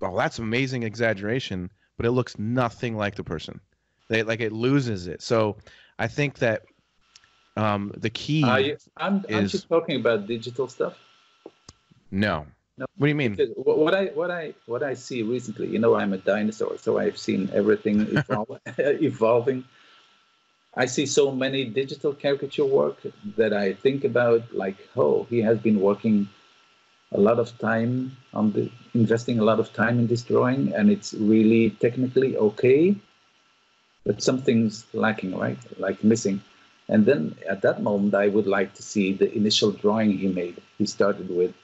well, that's amazing exaggeration, but it looks nothing like the person. They like it loses it. So I think that um, the key. Are you, I'm, aren't you is- talking about digital stuff? no. No. What do you mean? Because what I what I what I see recently, you know, I'm a dinosaur, so I've seen everything (laughs) evol- (laughs) evolving. I see so many digital caricature work that I think about like, oh, he has been working a lot of time on the investing a lot of time in this drawing, and it's really technically okay, but something's lacking, right? Like missing. And then at that moment, I would like to see the initial drawing he made. He started with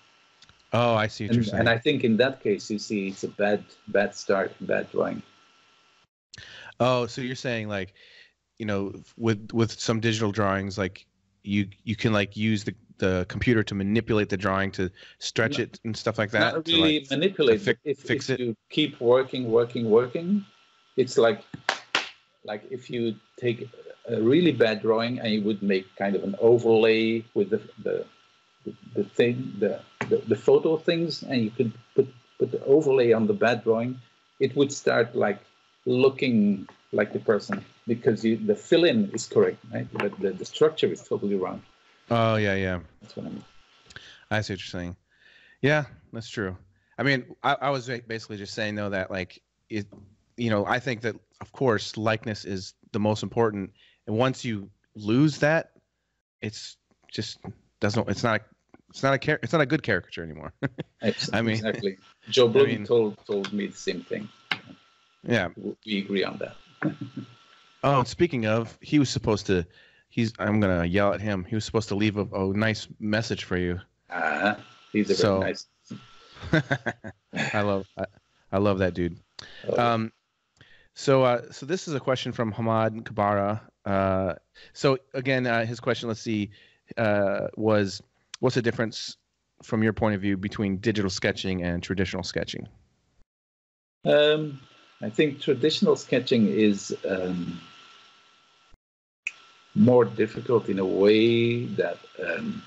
Oh, I see and, and I think in that case, you see, it's a bad, bad start, bad drawing. Oh, so you're saying like, you know, with with some digital drawings, like you you can like use the the computer to manipulate the drawing to stretch No, it and stuff like that. Not to, really like- manipulate. fi- if, fix if it? you keep working, working, working, it's like like if you take a really bad drawing and you would make kind of an overlay with the the the, thing the, the the photo things and you could put put the overlay on the bad drawing, it would start like looking like the person because you, the fill in is correct, right? But the, the structure is totally wrong. Oh yeah, yeah. That's what I mean. I see what you're saying. Yeah, that's true. I mean, I, I was basically just saying though that like it, you know, I think that of course likeness is the most important, and once you lose that, it's just doesn't. It's not. It's not a It's not a good caricature anymore. (laughs) I mean- exactly. Joe Bluhm mean- told told me the same thing. yeah. We agree on that. (laughs) Oh, speaking of, he was supposed to. He's. I'm gonna yell at him. He was supposed to leave a, a nice message for you. Uh, he's a So- very nice. (laughs) I love. I, I love that dude. uh, Um, so, uh, so this is a question from Hamad Kabara. Uh, so again, uh, his question, let's see, uh, was what's the difference from your point of view between digital sketching and traditional sketching? Um, I think traditional sketching is um, more difficult in a way that um,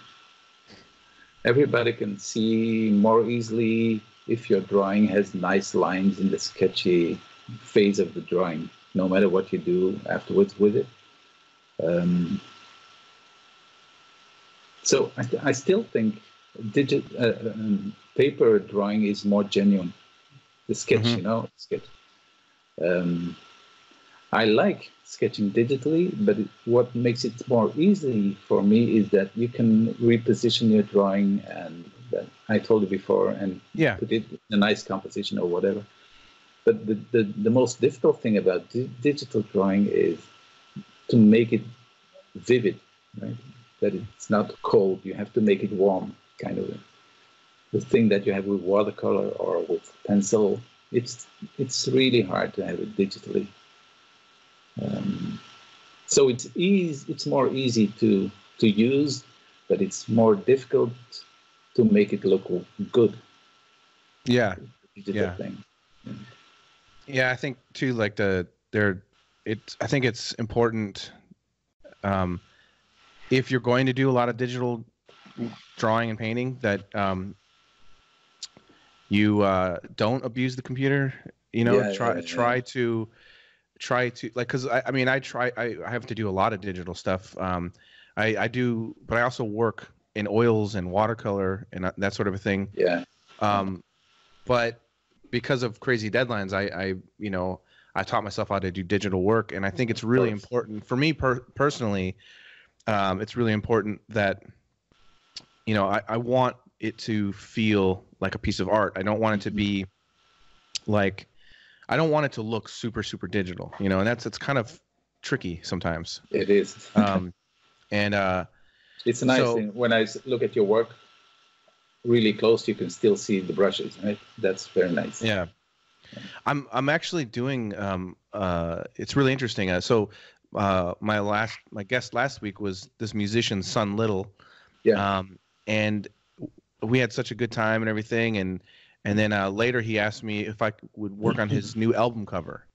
everybody can see more easily if your drawing has nice lines in the sketchy phase of the drawing, no matter what you do afterwards with it. Um, so I, th- I still think digit uh, um, paper drawing is more genuine the sketch, Mhm. you know, sketch. Um, I like sketching digitally, but what makes it more easy for me is that you can reposition your drawing, and that I told you before, and Yeah. put it in a nice composition or whatever. But the, the, the most difficult thing about di- digital drawing is to make it vivid, right? That it's not cold. You have to make it warm, kind of. The thing that you have with watercolor or with pencil, it's it's really hard to have it digitally. Um, so it's easy. It's more easy to to use, but it's more difficult to make it look good. Yeah. Yeah. thing. Yeah, I think too. Like the there, it. I think it's important. Um, if you're going to do a lot of digital drawing and painting, that um, you uh, don't abuse the computer. You know, Yeah, try yeah, try to try to like because I, I mean I try I, I have to do a lot of digital stuff. Um, I I do, but I also work in oils and watercolor and that- that sort of a thing. Yeah. Um, but because of crazy deadlines, I, I, you know, I taught myself how to do digital work, and I think it's really important for me per- personally. Um, it's really important that, you know, I, I want it to feel like a piece of art. I don't want it to be like, I don't want it to look super super digital. You know, and that's it's kind of tricky sometimes. It is. (laughs) Um, and uh, it's a nice so- thing. When I look at your work really close, you can still see the brushes, right? That's very nice. Yeah. I'm I'm actually doing um uh it's really interesting. Uh, so uh my last my guest last week was this musician Son Little. Yeah. Um and we had such a good time and everything and and then uh later he asked me if I would work on his new album cover.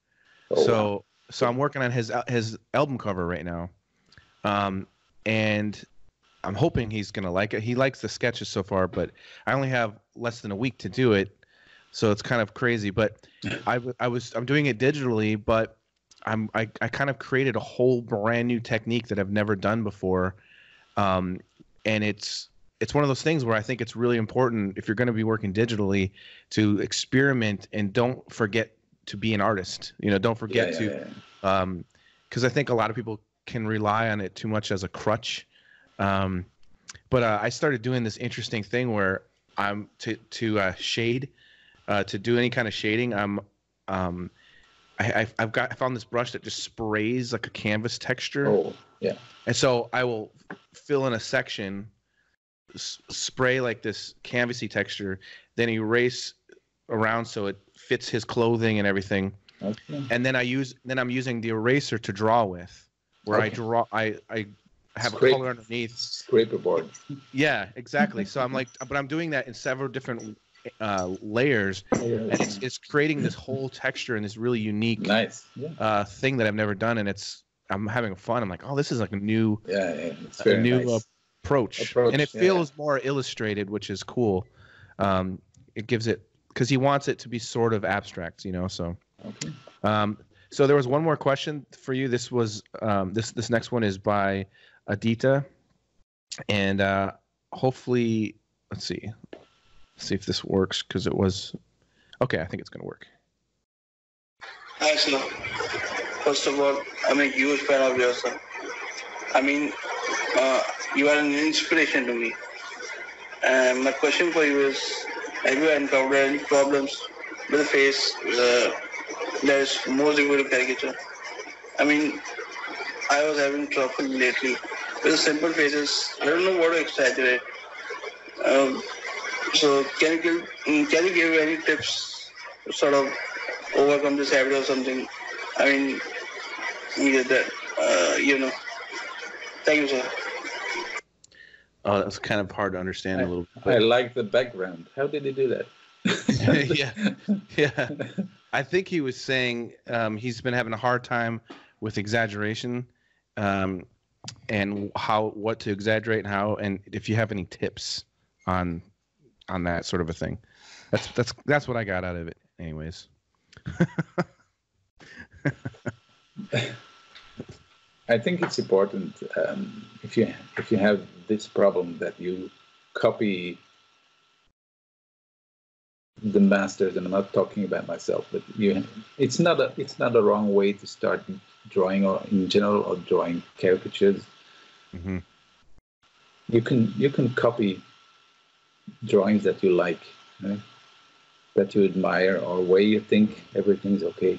Oh, so wow. so I'm working on his his album cover right now. Um and I'm hoping he's gonna like it. He likes the sketches so far, but I only have less than a week to do it, so it's kind of crazy. But (laughs) I, I was I'm doing it digitally, but I'm I, I kind of created a whole brand new technique that I've never done before, um, and it's it's one of those things where I think it's really important if you're going to be working digitally to experiment and don't forget to be an artist. You know, don't forget yeah, to yeah, yeah. um because i think a lot of people can rely on it too much as a crutch um but uh, i started doing this interesting thing where i'm to to uh, shade uh, to do any kind of shading i'm um I, I've- I've got I found this brush that just sprays like a canvas texture, Oh, yeah. and so I will fill in a section, s- spray like this canvasy texture, then erase around so it fits his clothing and everything, Okay. and then I use then I'm using the eraser to draw with, where I draw I I have Scrape- a color underneath. Scraper board. Yeah, exactly. So I'm like, but I'm doing that in several different uh, layers, and it's it's creating this whole texture and this really unique nice. Yeah. uh, thing that I've never done, and it's I'm having fun. I'm like, oh, this is like a new Yeah, yeah. It's a new nice. Approach. Approach, and it yeah. feels more illustrated, which is cool. Um, it gives it because he wants it to be sort of abstract, you know. So, Okay. um, so there was one more question for you. This was um, this this next one is by Adita, and uh, hopefully, let's see, let's see if this works because it was okay. I think it's gonna work. Hi, Snow. First of all, I'm a huge fan of yours, sir. I mean, uh, you are an inspiration to me. And my question for you is, have you encountered any problems with the face uh, that is more equal to caricature? I mean, I was having trouble lately with simple faces. I don't know what to exaggerate. Um, so can you give mm, can you give any tips to sort of overcome this habit or something? I mean, yeah, that uh, you know. Thank you, sir. Oh, that was kind of hard to understand a little Bit. I like the background. How did he do that? (laughs) yeah, yeah. I think he was saying um, he's been having a hard time with exaggeration, um, and how what to exaggerate and how, and if you have any tips on on that sort of a thing. That's that's that's what I got out of it, anyways. (laughs) I think it's important um, if you if you have this problem that you copy the masters, and I'm not talking about myself, but you it's not a it's not a wrong way to start drawing or in general or drawing caricatures. hmm You can you can copy drawings that you like, right? that you admire, or where you think everything's okay.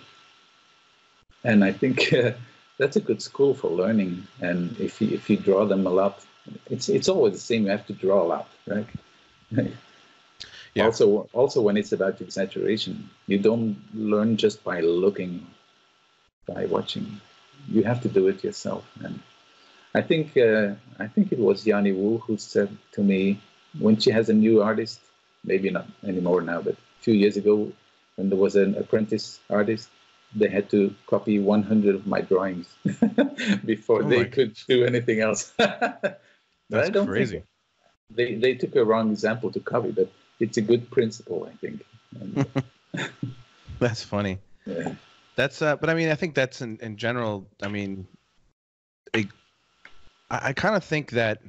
And I think uh, (laughs) that's a good school for learning. And if you, if you draw them a lot, it's it's always the same. You have to draw a lot, right? (laughs) Yeah. Also, also when it's about exaggeration, you don't learn just by looking, by watching. You have to do it yourself. And I think uh, I think it was Yanni Wu who said to me when she has a new artist, maybe not anymore now, but a few years ago when there was an apprentice artist, they had to copy 100 of my drawings (laughs) before Oh they my- could do anything else. (laughs) but That's I don't crazy. Think they they took a wrong example to copy, but it's a good principle, I think. And, (laughs) That's funny. yeah. That's uh, but I mean, I think that's in, in general. I mean, it, I, I kind of think that.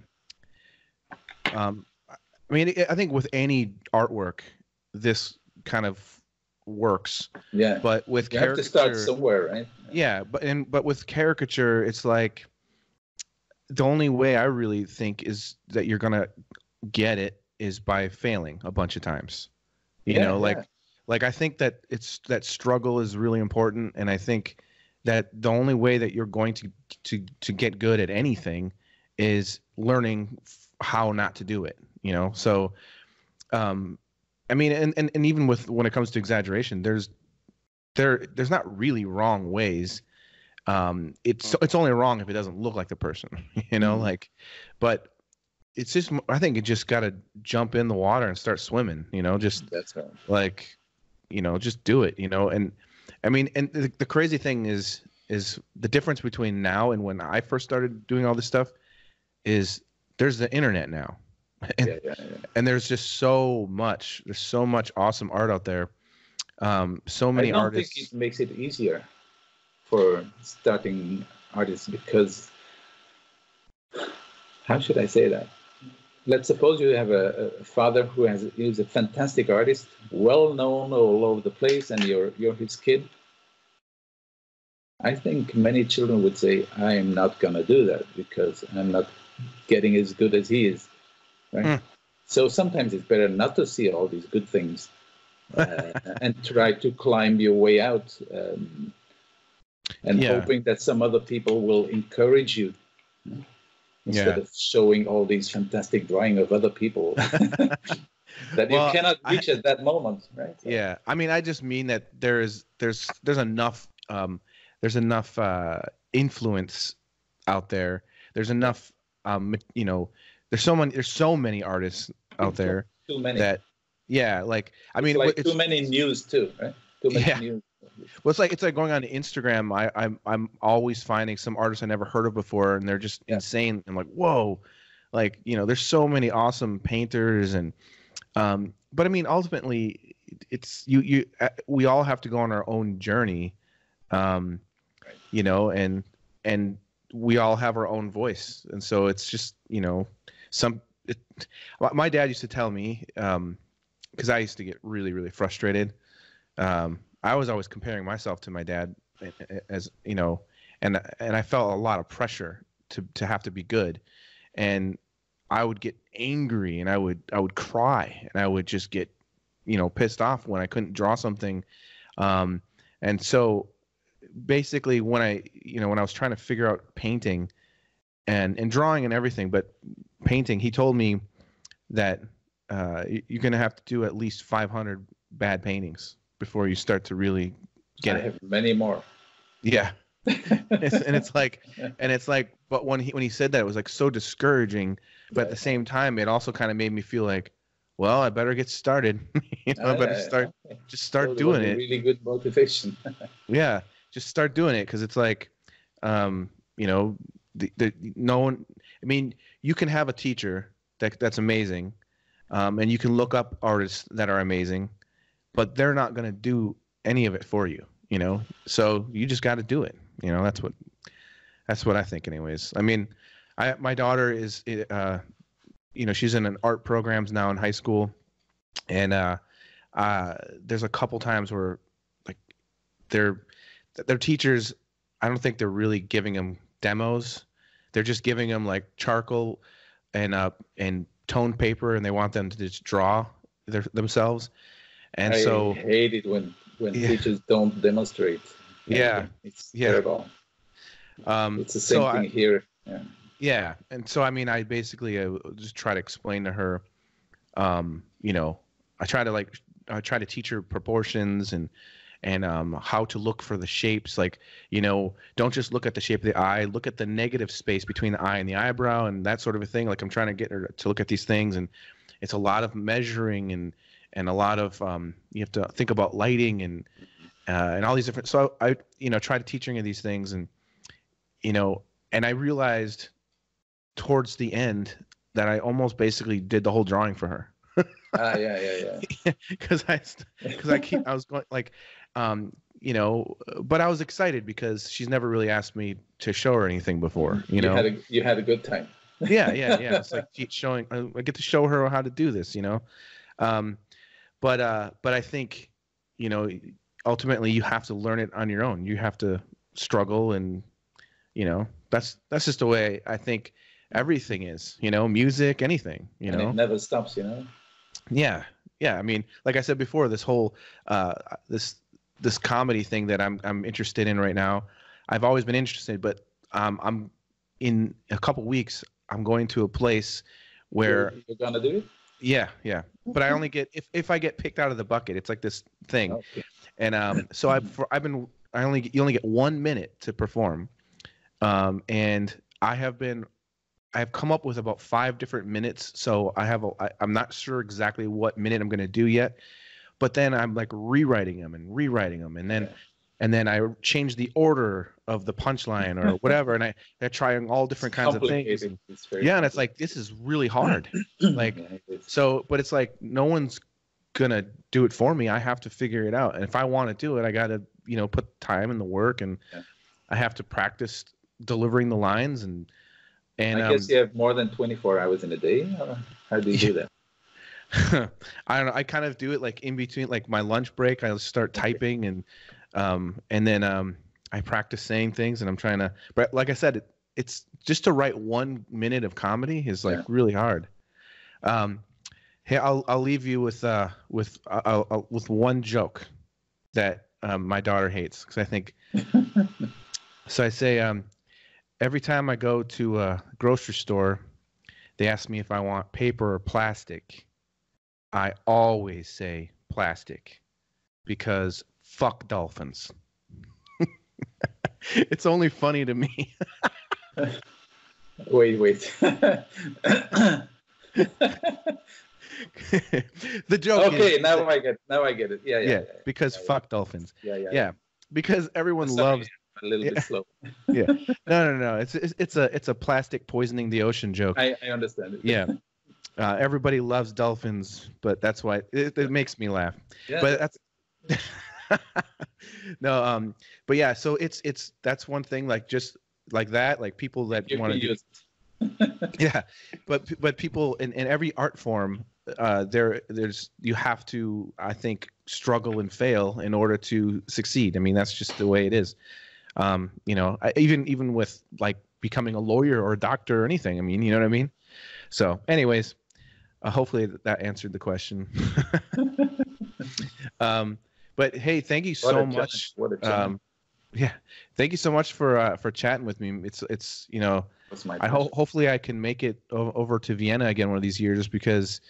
Um, I mean, I think with any artwork, this kind of works. yeah. But with You have to start somewhere, right? yeah, but and but with caricature, it's like the only way I really think is that you're gonna get it is by failing a bunch of times. You Yeah, know, like yeah. like I think that it's that struggle is really important, and I think that the only way that you're going to to to get good at anything is learning f- how not to do it. You know, so um, I mean, and, and and even with when it comes to exaggeration, there's there there's not really wrong ways. Um, it's it's only wrong if it doesn't look like the person, (laughs) you know, Mhm. like, but it's just I think you just got to jump in the water and start swimming, you know, just That's right. like you know just do it you know and i mean and the, the crazy thing is is the difference between now and when i first started doing all this stuff is there's the internet now (laughs) and, Yeah, yeah, yeah. and there's just so much there's so much awesome art out there um so many I don't artists think it makes it easier for starting artists because how should I say that? Let's suppose you have a, a father who has is a fantastic artist, well known all over the place, and you're you're his kid. I think many children would say, "I am not gonna do that because I'm not getting as good as he is." Right. Hmm. So sometimes it's better not to see all these good things uh, (laughs) and try to climb your way out um, and Yeah. hoping that some other people will encourage you you know, instead Yeah. of showing all these fantastic drawing of other people (laughs) (laughs) that Well, you cannot I- reach at that moment right So- yeah i mean i just mean that there is there's there's enough um there's enough uh influence out there there's enough um, you know, there's so many there's so many artists out there Too many. that yeah, like I mean, it's like too many news too, right? Too many Yeah. news. well, it's like it's like going on Instagram. I, I'm I'm always finding some artists I never heard of before, and they're just Yeah. insane. I'm like, whoa, like you know, there's so many awesome painters, and um, but I mean, ultimately, it's you you uh, we all have to go on our own journey, um, Right. you know, and and we all have our own voice, and so it's just you know, some. It, my- dad used to tell me, um, because I used to get really really frustrated. Um, I was always comparing myself to my dad, as you know, and and I felt a lot of pressure to to have to be good, and I would get angry and I would I would cry and I would just get you know pissed off when I couldn't draw something, um, and so basically when I you know when I was trying to figure out painting, and and drawing and everything, but painting, he told me that uh, you're gonna have to do at least 500 bad paintings before you start to really get I it. have many more. Yeah. (laughs) It's- and it's like and it's like but when he when he said that it was like so discouraging but at the same time it also kind of made me feel like well i better get started (laughs) you know i better start just start doing it Really good motivation. (laughs) yeah just start doing it because it's like um you know the, the no one i mean you can have a teacher that that's amazing um and you can look up artists that are amazing but they're not going to do any of it for you you know? So you just got to do it you know? That's what that's what i think anyways. I mean i my daughter is uh you know she's in an art programs now in high school and uh uh there's a couple times where like they're their teachers i don't think they're really giving them demos they're just giving them like charcoal and uh and toned paper and they want them to just draw their, themselves and I so hate it when when Yeah. teachers don't demonstrate. Yeah. it's Yeah. terrible. um It's the same so thing I- here. Yeah. Yeah, and so I mean, I basically uh, just try to explain to her, um, you know, I try to like, I try to teach her proportions and and um, how to look for the shapes. Like, you know, don't just look at the shape of the eye. Look at the negative space between the eye and the eyebrow and that sort of a thing. Like, I'm trying to get her to look at these things, and it's a lot of measuring and and a lot of um, you have to think about lighting and uh, and all these different. So I, you know, try to teaching her these things, and you know, and I realized towards the end that I almost basically did the whole drawing for her Ah, yeah, yeah, yeah. (laughs) because I because I keep I was going like um you know but I was excited because she's never really asked me to show her anything before you know had a, you had a good time. (laughs) yeah yeah yeah (laughs) it's like showing I I get to show her how to do this you know um but uh but I think you know ultimately you have to learn it on your own you have to struggle and you know that's that's just the way I think everything is you know music anything you and know it never stops, you know. yeah, yeah. I mean, like I said before, this whole uh, this this comedy thing that I'm I'm interested in right now. I've always been interested, but um, I'm in a couple weeks. I'm going to a place where you're, gonna do it. yeah, yeah. But I only get if if I get picked out of the bucket, it's like this thing. Okay. And um, so I've for, I've been I only get- you only get one minute to perform, um, and I have been I have come up with about five different minutes. So I have a, I, I'm not sure exactly what minute I'm going to do yet, but then I'm like rewriting them and rewriting them, and then Yeah. and then I change the order of the punchline or (laughs) whatever, and I I try all different kinds of things. And- yeah, and it's like this is really hard. (clears throat) like. Yeah, so, but it's like no one's gonna do it for me. I have to figure it out, and if I want to do it, I gotta you know put time in the work, and Yeah. I have to practice delivering the lines and and I um, guess you have more than 24 hours in a day. How do you do (laughs) that? (laughs) I don't know. I kind of do it like in between, like my lunch break. I start typing and um and then um I practice saying things, and I'm trying to. But like I said, it, it's just to write one minute of comedy is like Yeah. really hard. Um, hey, I'll I'll leave you with uh with uh, I'll, with one joke that um, my daughter hates because I think. (laughs) so I say um every time I go to a grocery store, they ask me if I want paper or plastic. I always say plastic because fuck dolphins. (laughs) it's only funny to me. (laughs) Wait, wait. (laughs) the joke okay, is now I get. Now I get it. Yeah, yeah. yeah, yeah, because yeah, fuck dolphins. yeah, yeah. Yeah, because everyone Sorry, loves. a little bit slow. Yeah, no, no, no. It's it's it's a it's a plastic poisoning the ocean joke. I, I understand it. Yeah, uh, everybody loves dolphins, but that's why it, it makes me laugh. yeah. But that's (laughs) no, um, but yeah. So it's it's that's one thing. Like just like that, like people that want to do (laughs) yeah but but people in, in every art form uh there there's you have to i think struggle and fail in order to succeed i mean that's just the way it is um you know I, even even with like becoming a lawyer or a doctor or anything i mean you know what i mean so anyways uh, hopefully that answered the question (laughs) um but hey thank you so much What a challenge. um yeah thank you so much for uh for chatting with me it's it's you know I hope hopefully I can make it o- over to Vienna again one of these years because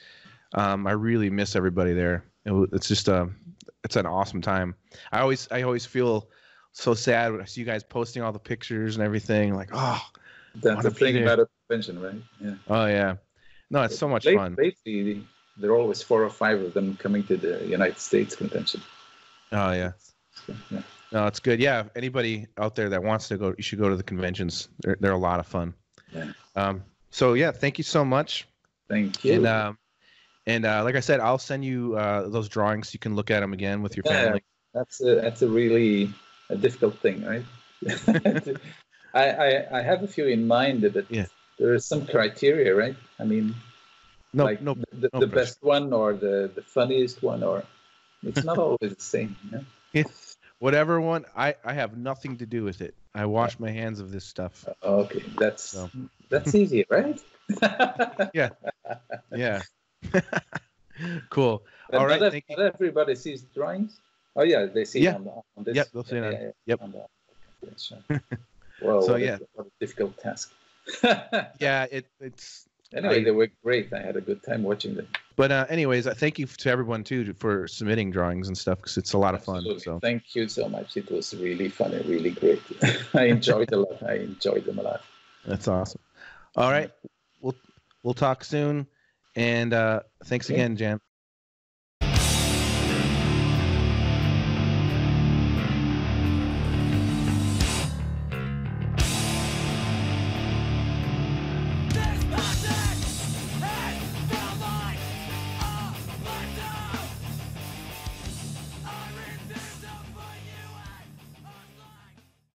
um, I really miss everybody there. It, it's just a it's an awesome time. I always I always feel so sad when I see you guys posting all the pictures and everything. Like oh That's the thing about a convention, right? Yeah. oh yeah, no it's so much Late- fun. Lately, there are always four or five of them coming to the United States convention. Oh yeah, So, yeah. no it's good. Yeah, anybody out there that wants to go, you should go to the conventions. They're they're a lot of fun. Yeah. Um. So yeah, thank you so much. Thank you. And um, and uh, like I said, I'll send you uh, those drawings. You can look at them again with your Yeah. family. that's a that's a really a difficult thing, right? (laughs) I, I I have a few in mind that Yeah. There is some criteria, right? I mean, No, like no, the, no the best one or the the funniest one, or it's not always the same. Yeah? whatever one. I I have nothing to do with it. I wash my hands of this stuff. Okay, that's So. that's easy, right? Yeah. Yeah. cool. But All right, Not, you. not everybody sees drawings. Oh yeah, they see Yeah. on, on this. Yep, they'll see it on- yep. on the- okay, yeah, sure. well, So, yeah. a, what a difficult task. (laughs) Yeah. It it's. Anyway, I- they were great. I had a good time watching them. But uh, anyways, uh, thank you to everyone too for submitting drawings and stuff because it's a lot of fun. So Thank you so much. It was really fun and really great. (laughs) I enjoyed a lot. I enjoyed them a lot. that's awesome. All right, we'll we'll talk soon, and uh, thanks Okay. again, Jan.